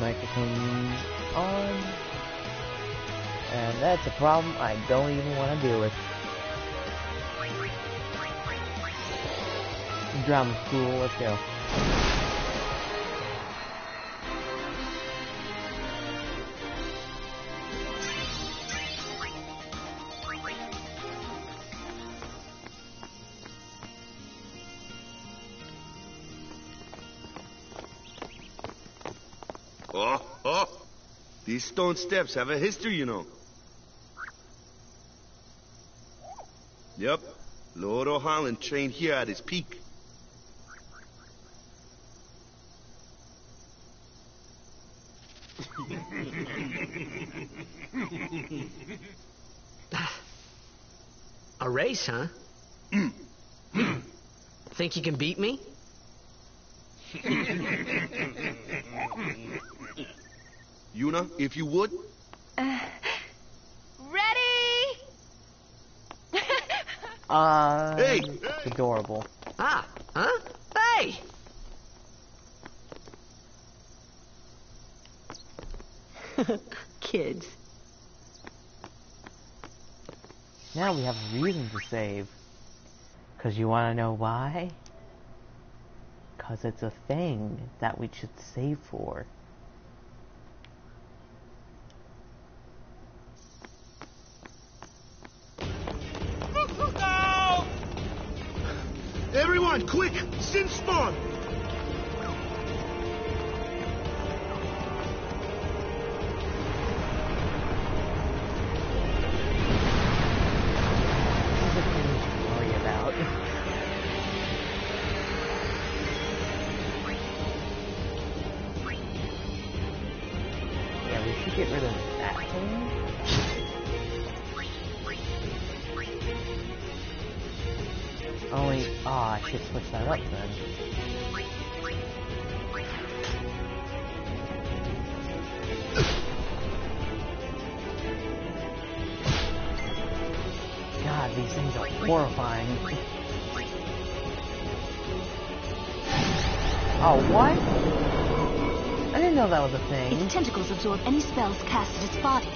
Microphone's on. And that's a problem I don't even want to deal with. Drama school, let's go. These stone steps have a history, you know. Yep. Lord Ohalland trained here at his peak. A race, huh? Think you can beat me? Yuna, if you would. Ready? Uh, Hey! it's adorable. Ah, huh? Hey! Kids. Now we have a reason to save. Cause you wanna know why? Cause it's a thing that we should save for. Should switch that up then. God, these things are horrifying. Oh, what? I didn't know that was a thing. Its tentacles absorb any spells cast at its body.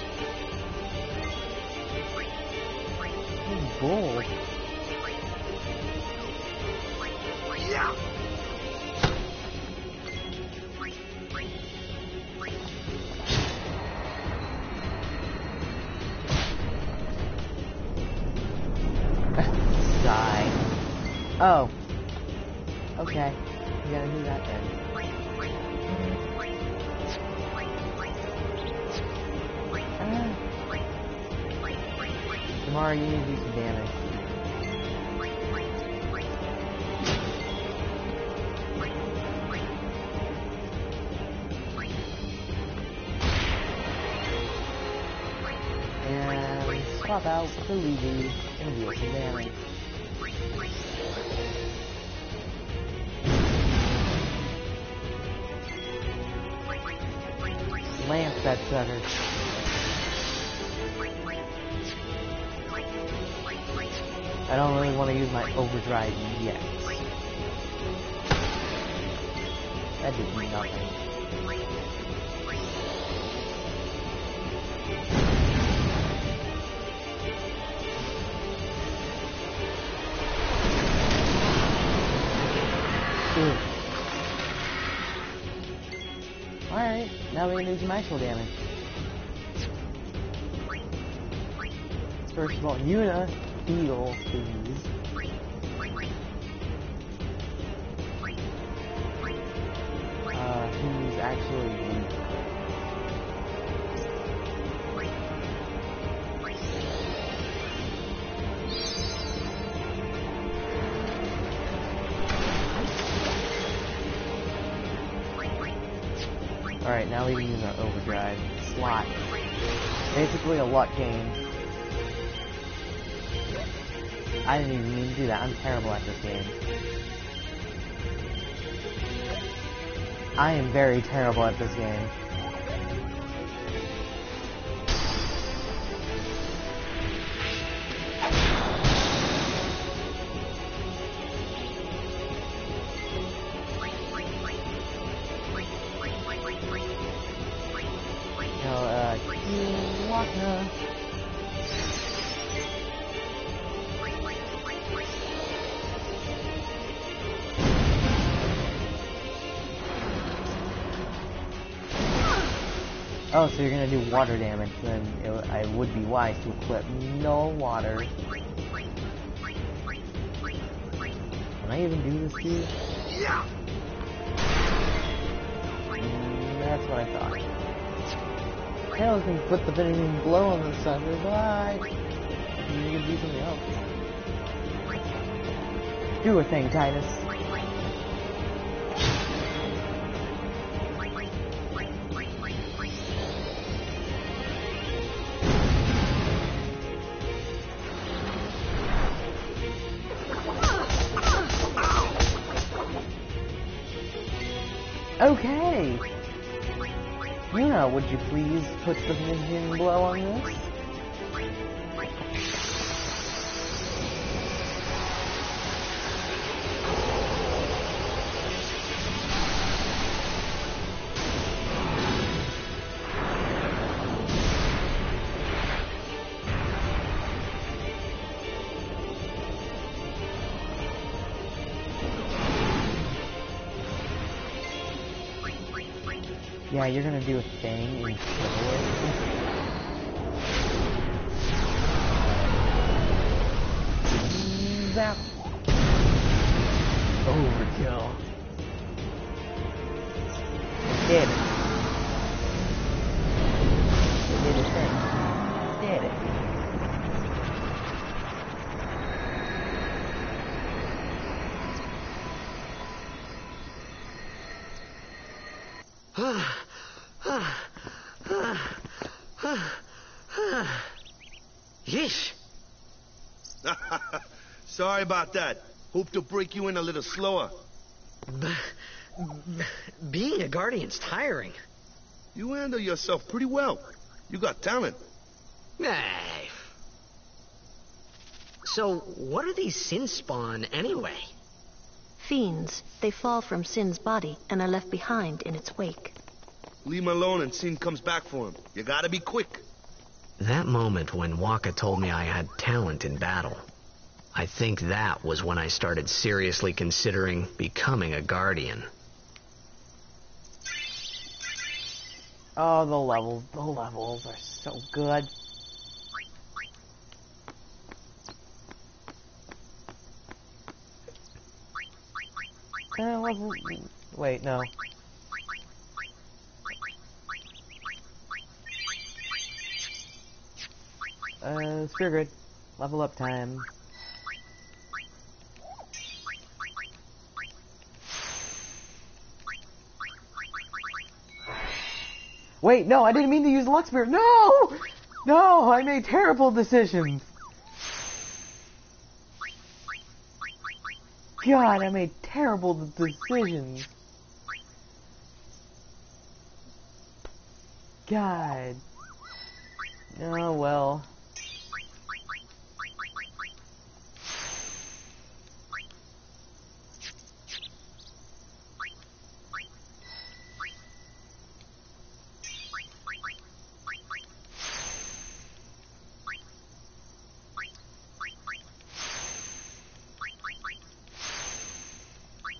What bull. Do some damage. First of all, Yuna, heal, please. Uh, who's actually our overdrive slot. Basically a luck game. I didn't even mean to do that. I'm terrible at this game. I am very terrible at this game. You're gonna do water damage, then it, I would be wise to equip no water. Can I even do this to you? Yeah. Mm, that's what I thought. I was gonna put the finishing blow on the sucker, but You can do something else. Do a thing, Tidus. Would you please put the finishing blow on this? You're gonna do a thing and kill Sorry about that. Hope to break you in a little slower. B- b- being a guardian's tiring. You handle yourself pretty well. You got talent. Hey. So, what are these sin spawn anyway? Fiends. They fall from Sin's body and are left behind in its wake. Leave him alone and Sin comes back for him. You gotta be quick. That moment when Wakka told me I had talent in battle, I think that was when I started seriously considering becoming a guardian. Oh, the levels, the levels are so good. Wasn't... Wait, no. Uh, Sphere Grid. Level up time. Wait, no, I didn't mean to use Luck Sphere. No! No, I made terrible decisions. God, I made terrible decisions. God. Oh, well.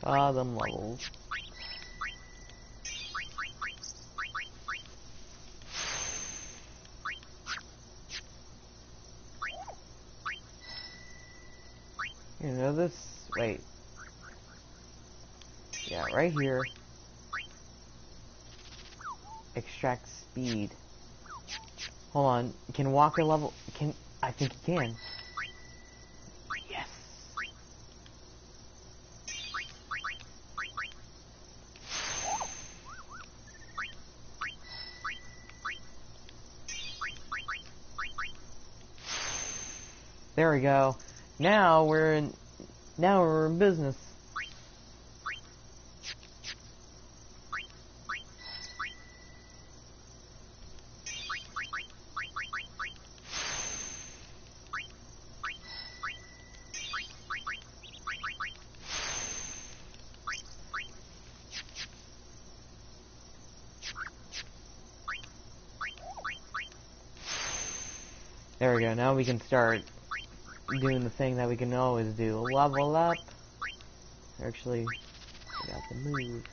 Them levels. You know this? Wait. Yeah, right here. Extract speed. Hold on. Can Wakka level? Can I think he can? There we go. Now we're in. Now we're in business. There we go. Now we can start doing the thing that we can always do. Level up. Actually, I got the move.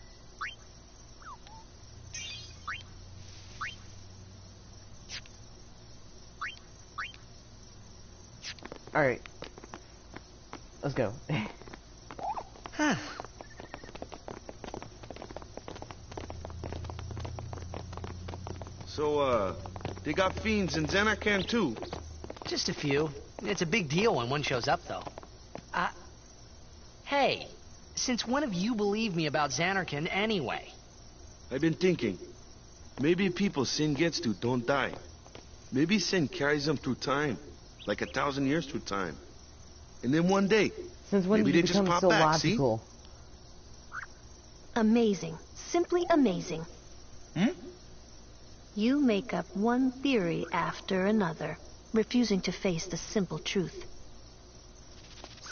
Alright. Let's go. Huh. So, uh, they got fiends in Zanarkand too. Just a few. It's a big deal when one shows up, though. Uh, hey, since when have you believed me about Zanarkand anyway? I've been thinking. Maybe people Sin gets to don't die. Maybe Sin carries them through time, like a thousand years through time. And then one day, Since when maybe did you they just pop so back, see? logical? Amazing. Simply amazing. Hmm? You make up one theory after another, refusing to face the simple truth.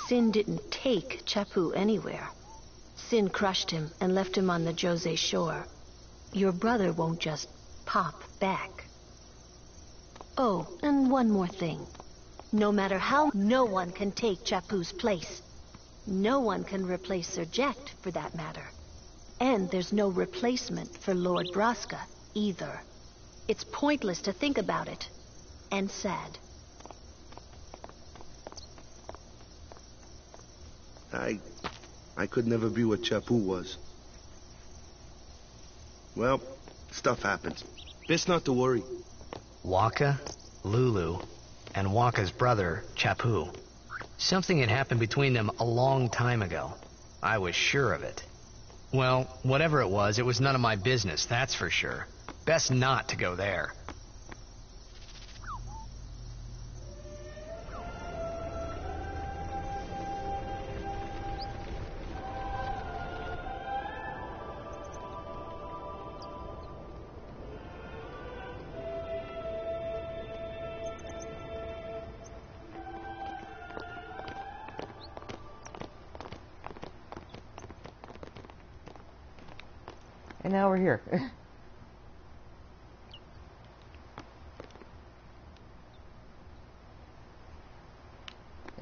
Sin didn't take Chapu anywhere. Sin crushed him and left him on the Djose shore. Your brother won't just pop back. Oh, and one more thing. No matter how, no one can take Chapu's place. No one can replace Sir Jecht, for that matter. And there's no replacement for Lord Braska, either. It's pointless to think about it. And sad. I, I could never be what Chapu was. Well, stuff happens. Best not to worry. Wakka, Lulu, and Wakka's brother, Chapu. Something had happened between them a long time ago. I was sure of it. Well, whatever it was, it was none of my business, that's for sure. Best not to go there. Here.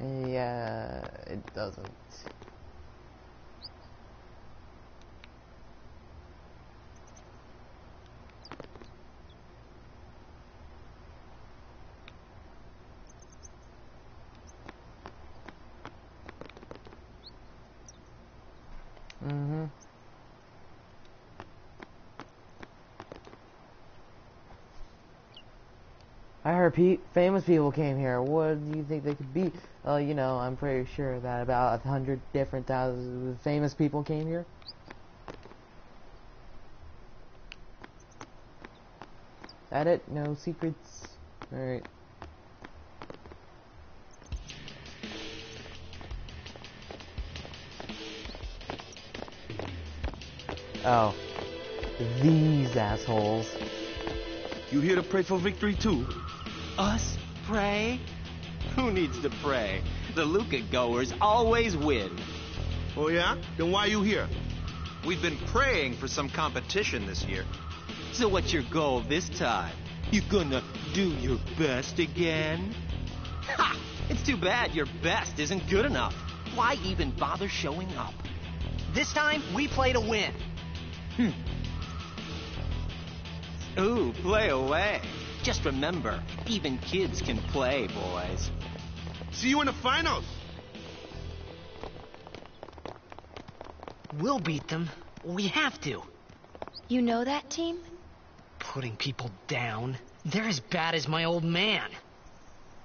yeah, it doesn't. Mm-hmm. I heard pe famous people came here. What do you think they could be? Uh, you know, I'm pretty sure that about a hundred different thousand famous people came here. That it? No secrets? Alright. Oh. These assholes. You here to pray for victory too? Us pray? Who needs to pray? The Luca goers always win. Oh yeah? Then why are you here? We've been praying for some competition this year. So what's your goal this time? You gonna do your best again? Ha! It's too bad your best isn't good enough. Why even bother showing up? This time, we play to win. Hmm. Ooh, play away. Just remember, even kids can play, boys. See you in the finals. We'll beat them. We have to. You know that team? Putting people down. They're as bad as my old man.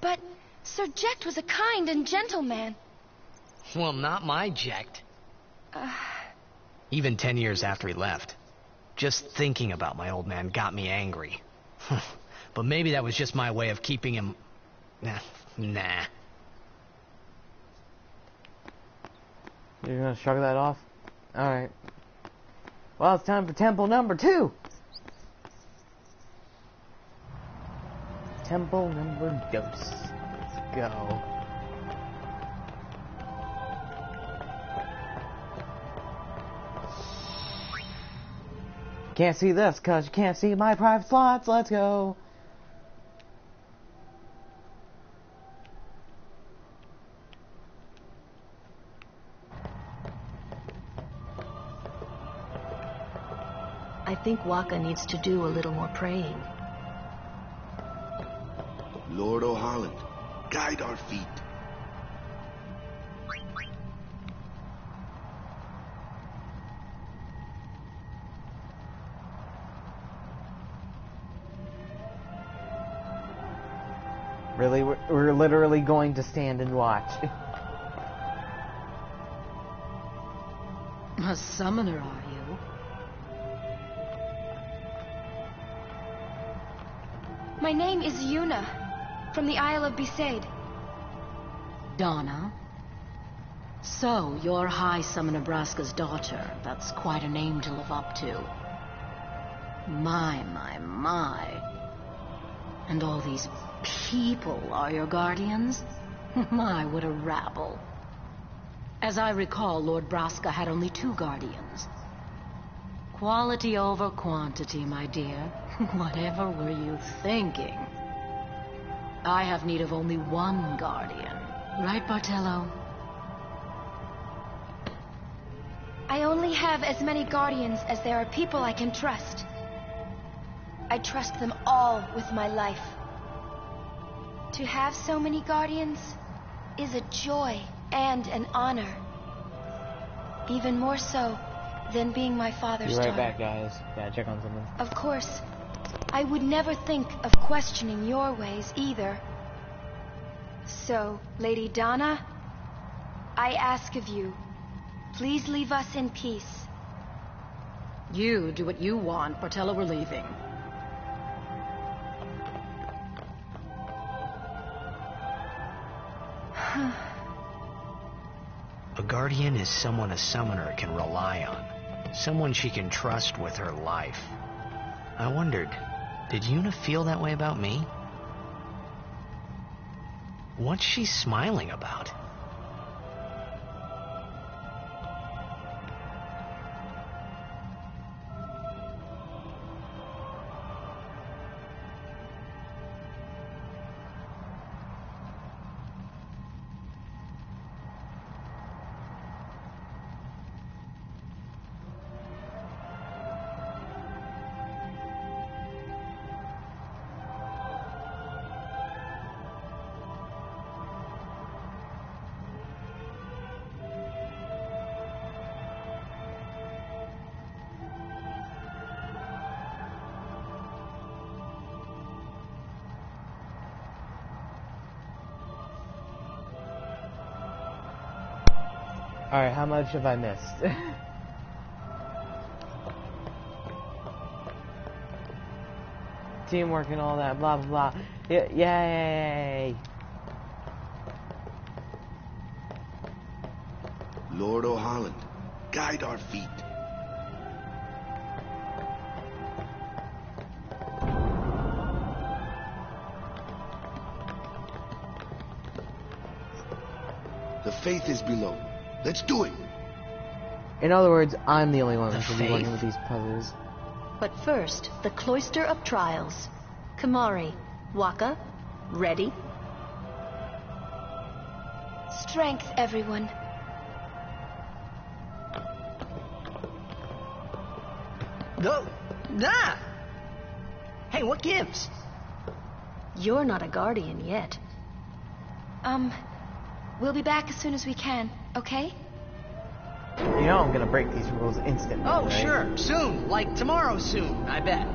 But Sir Jecht was a kind and gentle man. Well, not my Jecht. Uh, Even ten years after he left. Just thinking about my old man got me angry. but maybe that was just my way of keeping him... Nah. Nah. You're gonna shrug that off? Alright. Well, it's time for temple number two! Temple number dos. Let's go. Can't see this because you can't see my private slots. Let's go. Think Wakka needs to do a little more praying. Lord Ohalland, guide our feet. Really, we're, we're literally going to stand and watch. A summoner, are you? My name is Yuna, from the Isle of Besaid. Dona? So, you're High Summoner Braska's daughter. That's quite a name to live up to. My, my, my. And all these people are your guardians? my, what a rabble. As I recall, Lord Braska had only two guardians. Quality over quantity, my dear. Whatever were you thinking? I have need of only one guardian. Right, Barthello? I only have as many guardians as there are people I can trust. I trust them all with my life. To have so many guardians is a joy and an honor. Even more so than being my father's Be right daughter. back, guys. Gotta check on something. Of course, I would never think of questioning your ways either. So, Lady Dona, I ask of you, please leave us in peace. You do what you want, Barthello, we're leaving. A guardian is someone a summoner can rely on. Someone she can trust with her life. I wondered, did Yuna feel that way about me? What's she smiling about? Alright, how much have I missed? Teamwork and all that, blah blah blah. Y yay! Lord Ohalland, guide our feet. The fayth is below. Let's do it. In other words, I'm the only one The who should be working fayth? with these puzzles. But first, the Cloister of Trials. Kimahri, Wakka, ready? Strength, everyone. No! Nah! Hey, what gives? You're not a guardian yet. Um, we'll be back as soon as we can, okay? You know I'm gonna break these rules instantly. Oh, right? sure. Soon. Like tomorrow soon, I bet.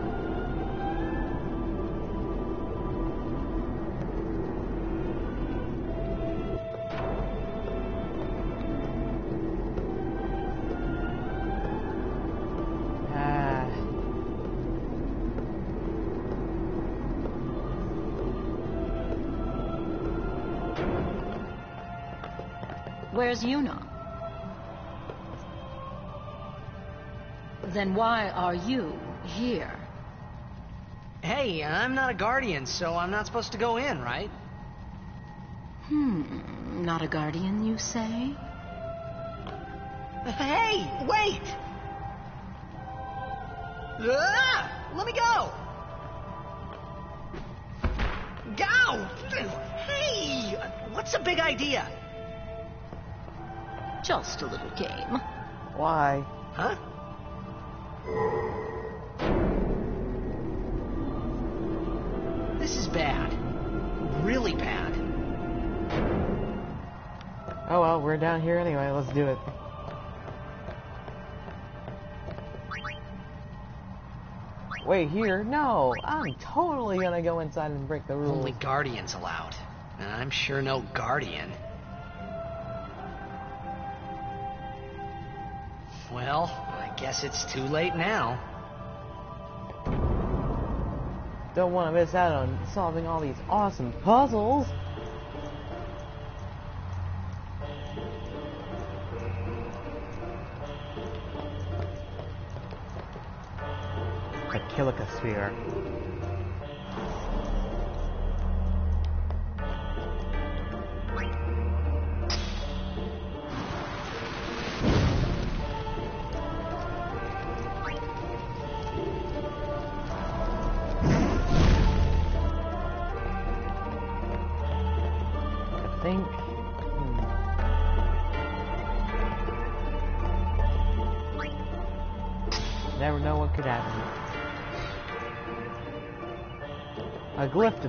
Where's Yuna? Then why are you here? Hey, I'm not a guardian, so I'm not supposed to go in, right? Hmm, not a guardian, you say? Hey, wait! Ah, let me go! Go! Hey! What's the big idea? Just a little game. Why? Huh? This is bad. Really bad. Oh well, we're down here anyway. Let's do it. Wait, here? No, I'm totally gonna go inside and break the rules. Only guardians allowed. And I'm sure no guardian. Well, I guess it's too late now. Don't want to miss out on solving all these awesome puzzles. A Kilika sphere.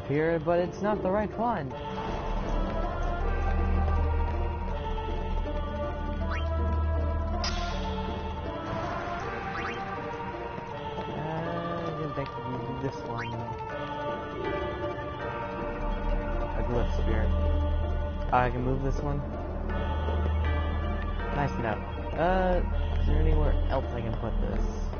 A glyph appeared, but it's not the right one. Uh, I didn't think this one. A glyph sphere. Oh, I can move this one. Nice enough. Uh, is there anywhere else I can put this?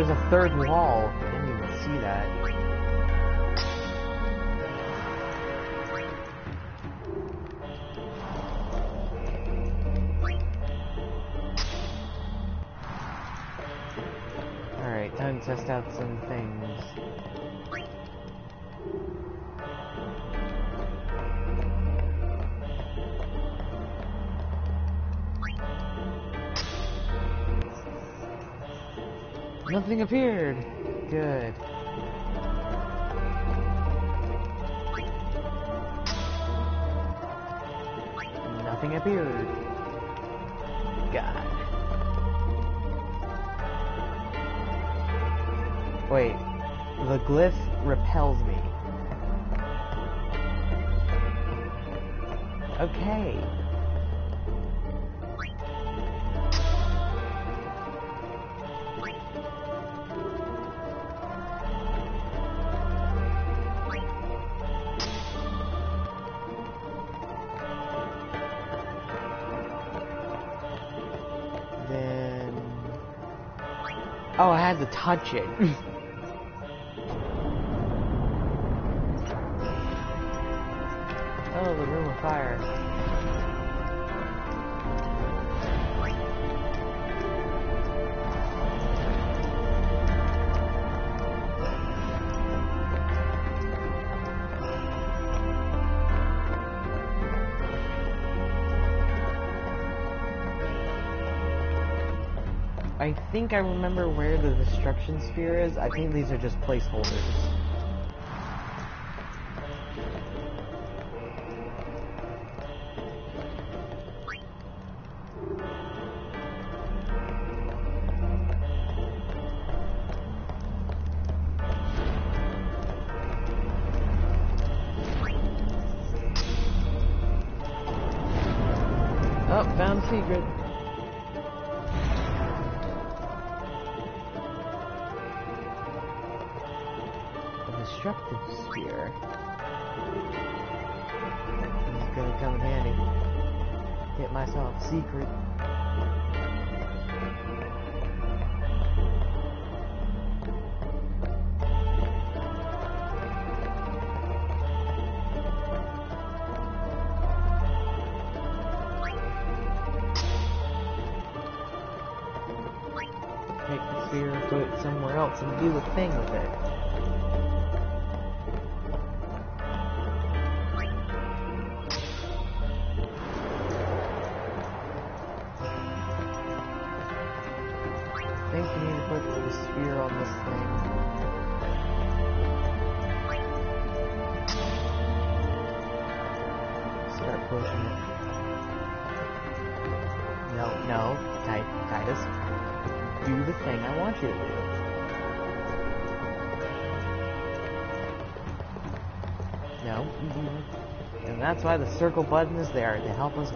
There's a third wall. I didn't even see that. Alright, time to test out some things. Nothing appeared. Good. Nothing appeared. God. Wait, the glyph repels me. Okay. Oh, I had to touch it. oh, the room of fire. think I remember where the destruction sphere is. I think these are just placeholders. Oh, found secret. That's why the circle button is there to help us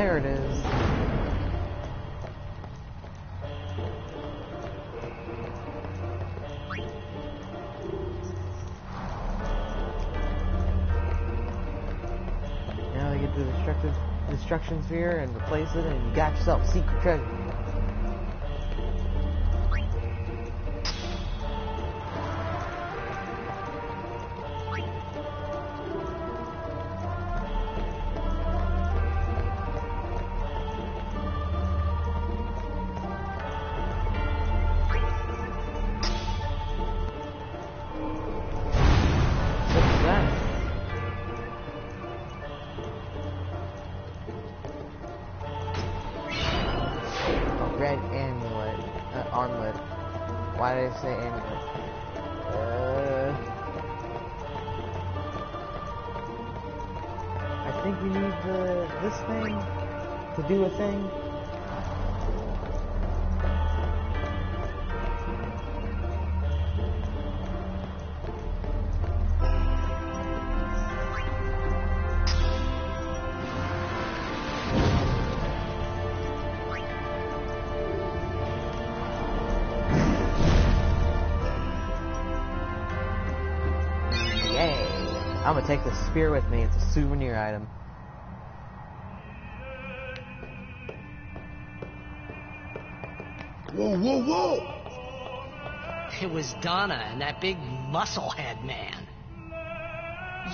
There it is. Now you get the destructive destruction sphere and replace it and you got yourself secret treasure. Spear with me. It's a souvenir item. Whoa, whoa, whoa! It was Dona and that big musclehead man.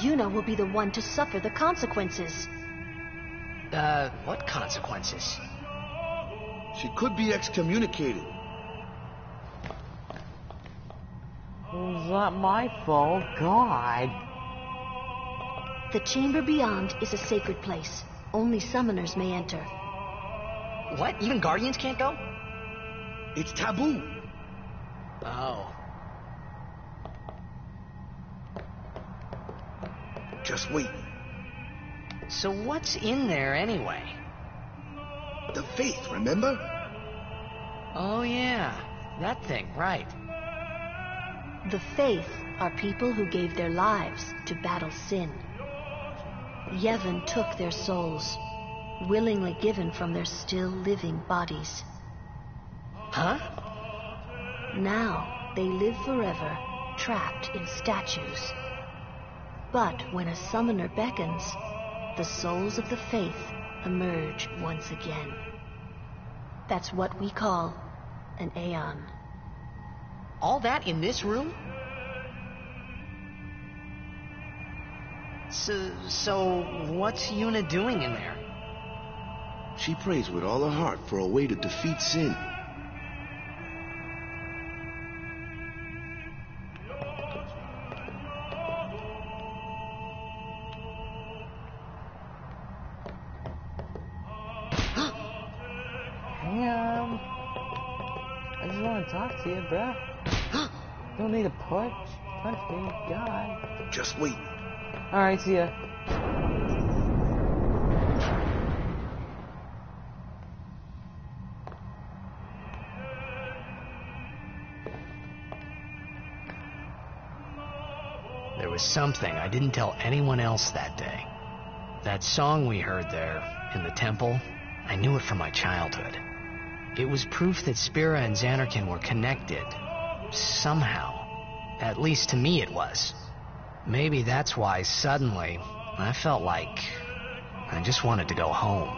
Yuna will be the one to suffer the consequences. Uh, what consequences? She could be excommunicated. It was not my fault. God. The chamber beyond is a sacred place. Only summoners may enter. What? Even guardians can't go? It's taboo. Oh. Just wait. So what's in there anyway? The fayth, remember? Oh yeah, that thing, right. The fayth are people who gave their lives to battle Sin. Yevon took their souls, willingly given from their still living bodies. Huh? Now they live forever, trapped in statues. But when a summoner beckons, the souls of the fayth emerge once again. That's what we call an Aeon. All that in this room? So, so what's Yuna doing in there? She prays with all her heart for a way to defeat Sin. Damn. Um, I just want to talk to you, bruh. Don't need a punch. Punch me, God. Just wait. Alright, see ya. There was something I didn't tell anyone else that day. That song we heard there, in the temple, I knew it from my childhood. It was proof that Spira and Zanarkand were connected. Somehow. At least to me it was. Maybe that's why suddenly I felt like I just wanted to go home.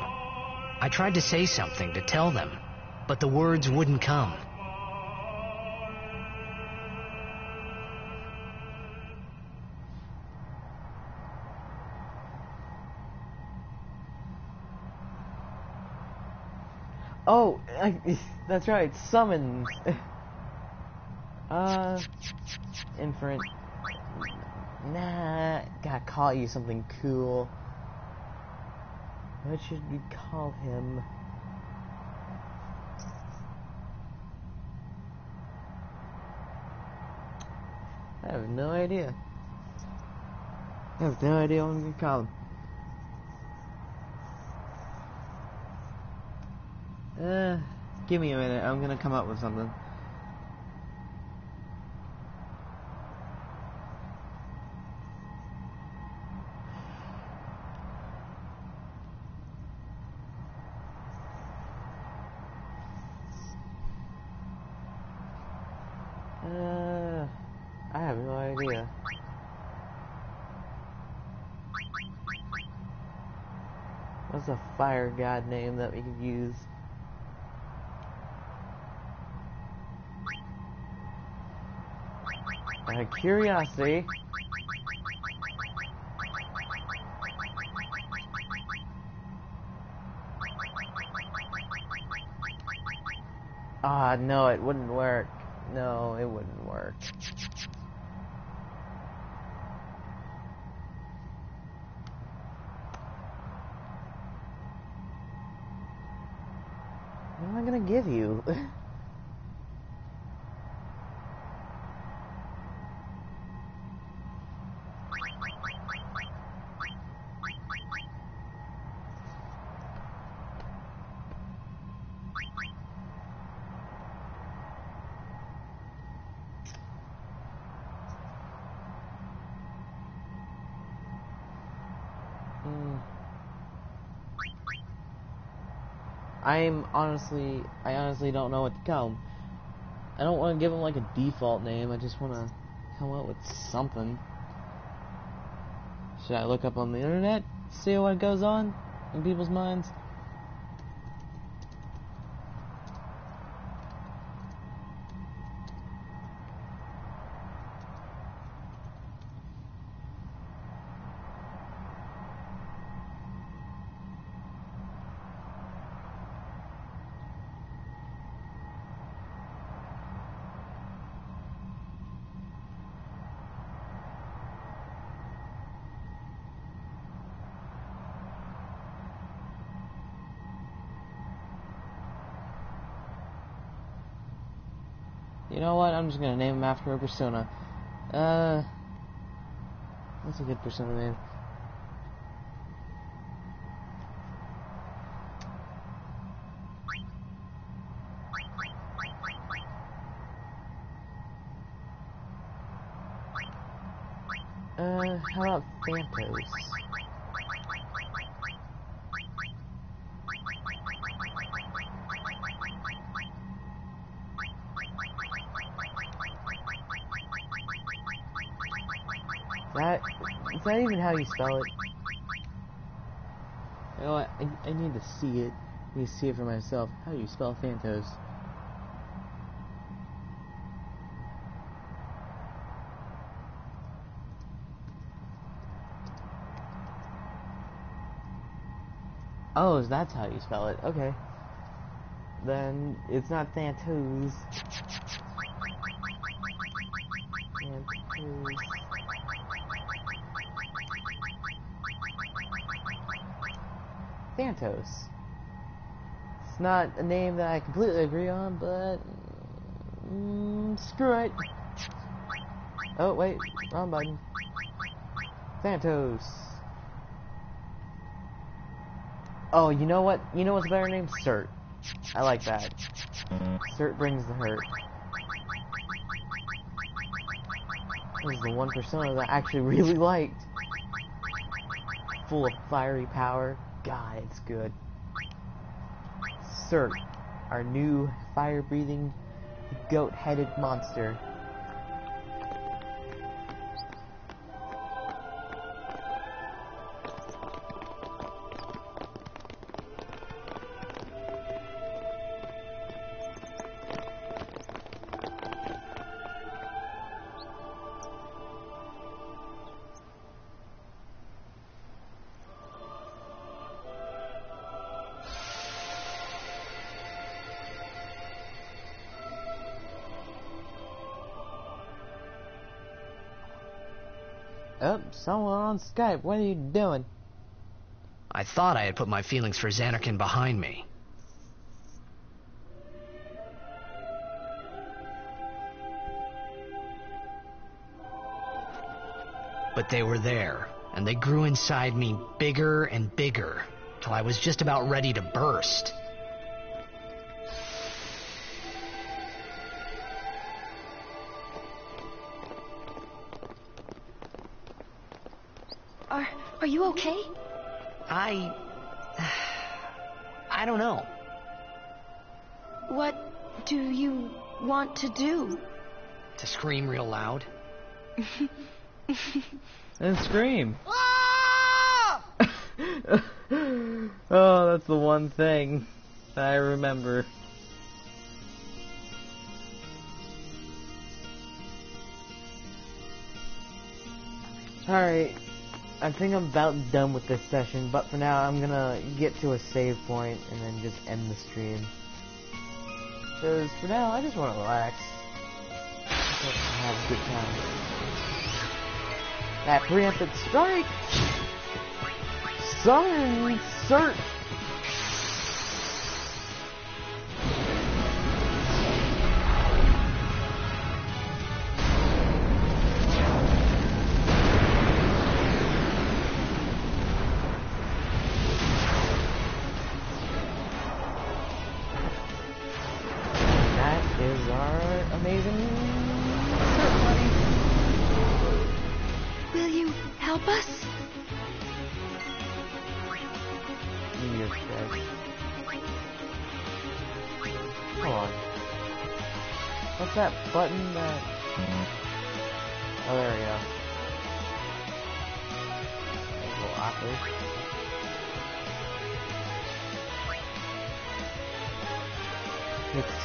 I tried to say something to tell them, but the words wouldn't come. Oh, I, that's right. Summon. uh, inferent. Nah, gotta call you something cool. What should we call him? I have no idea. I have no idea what I'm gonna call him. Uh, give me a minute. I'm gonna come up with something. God name that we could use? Out of curiosity. Ah, no, it wouldn't work. No, it wouldn't work. What am I gonna give you? Hmm. I'm honestly, I honestly don't know what to call him. I don't want to give him like a default name. I just want to come up with something. Should I look up on the internet, see what goes on in people's minds? You know what? I'm just gonna name him after a persona. Uh, that's a good persona name. Uh, how about Phantos? Even how you spell it? You know what? I, I need to see it. I need to see it for myself. How do you spell Phantos? Oh, that's how you spell it. Okay. Then it's not. Thantos. Thantos. It's not a name that I completely agree on, but mm, screw it. Oh wait, wrong button. Santos. Oh, you know what? You know what's a better name? Cert. I like that. Cert brings the hurt. This is the one persona that I actually really liked. Full of fiery power. God, it's good. Cert, our new fire-breathing, goat-headed monster. Skype. What are you doing? I thought I had put my feelings for Zanarkand behind me. But they were there, and they grew inside me bigger and bigger, till I was just about ready to burst. Don't know. What do you want to do? To scream real loud. And scream. Ah! oh, that's the one thing that I remember. Alright, I think I'm about done with this session, but for now I'm gonna get to a save point and then just end the stream. Because for now, I just want to relax. Just have a good time. That preempted strike! Summon! Cert!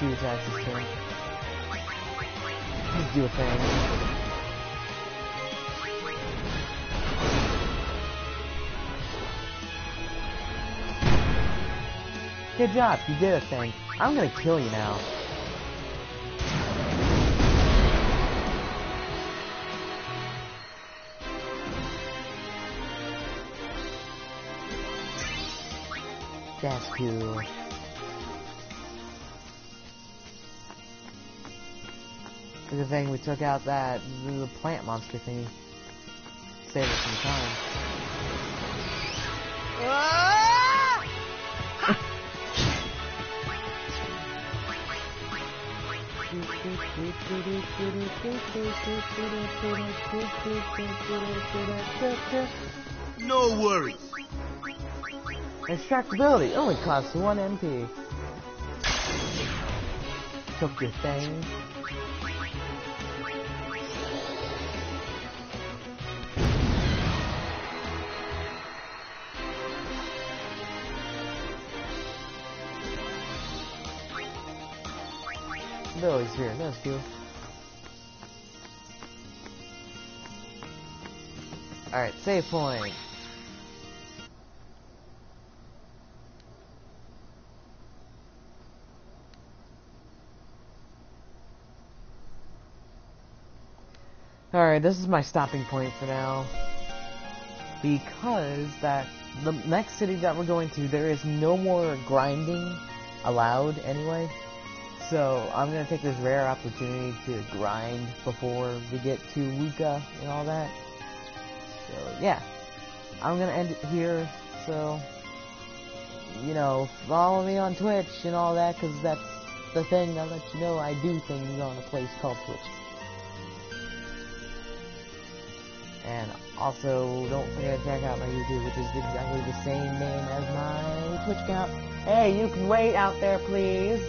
This turn. Let's do a thing. Good job, you did a thing. I'm gonna kill you now. That's cool. Good thing we took out that the plant monster thingy. Save us some time. No worries. Extractability only costs 1 MP. Took your thing. Abilities here. Alright, save point. Alright, this is my stopping point for now. Because that the next city that we're going to, there is no more grinding allowed anyway. So I'm gonna take this rare opportunity to grind before we get to Luca and all that. So yeah, I'm gonna end it here. So you know, follow me on Twitch and all that, cause that's the thing. I let you know I do things on a place called Twitch. And also, don't forget to check out my YouTube, which is exactly the same name as my Twitch account. Hey, you can wait out there, please.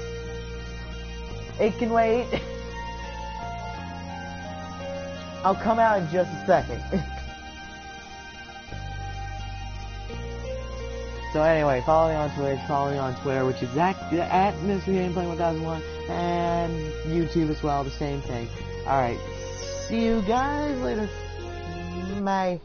It can wait. I'll come out in just a second. so anyway, follow me on Twitch, follow me on Twitter, which is at, at Mystery Gameplay 1001, and YouTube as well, the same thing. Alright, see you guys later. Bye.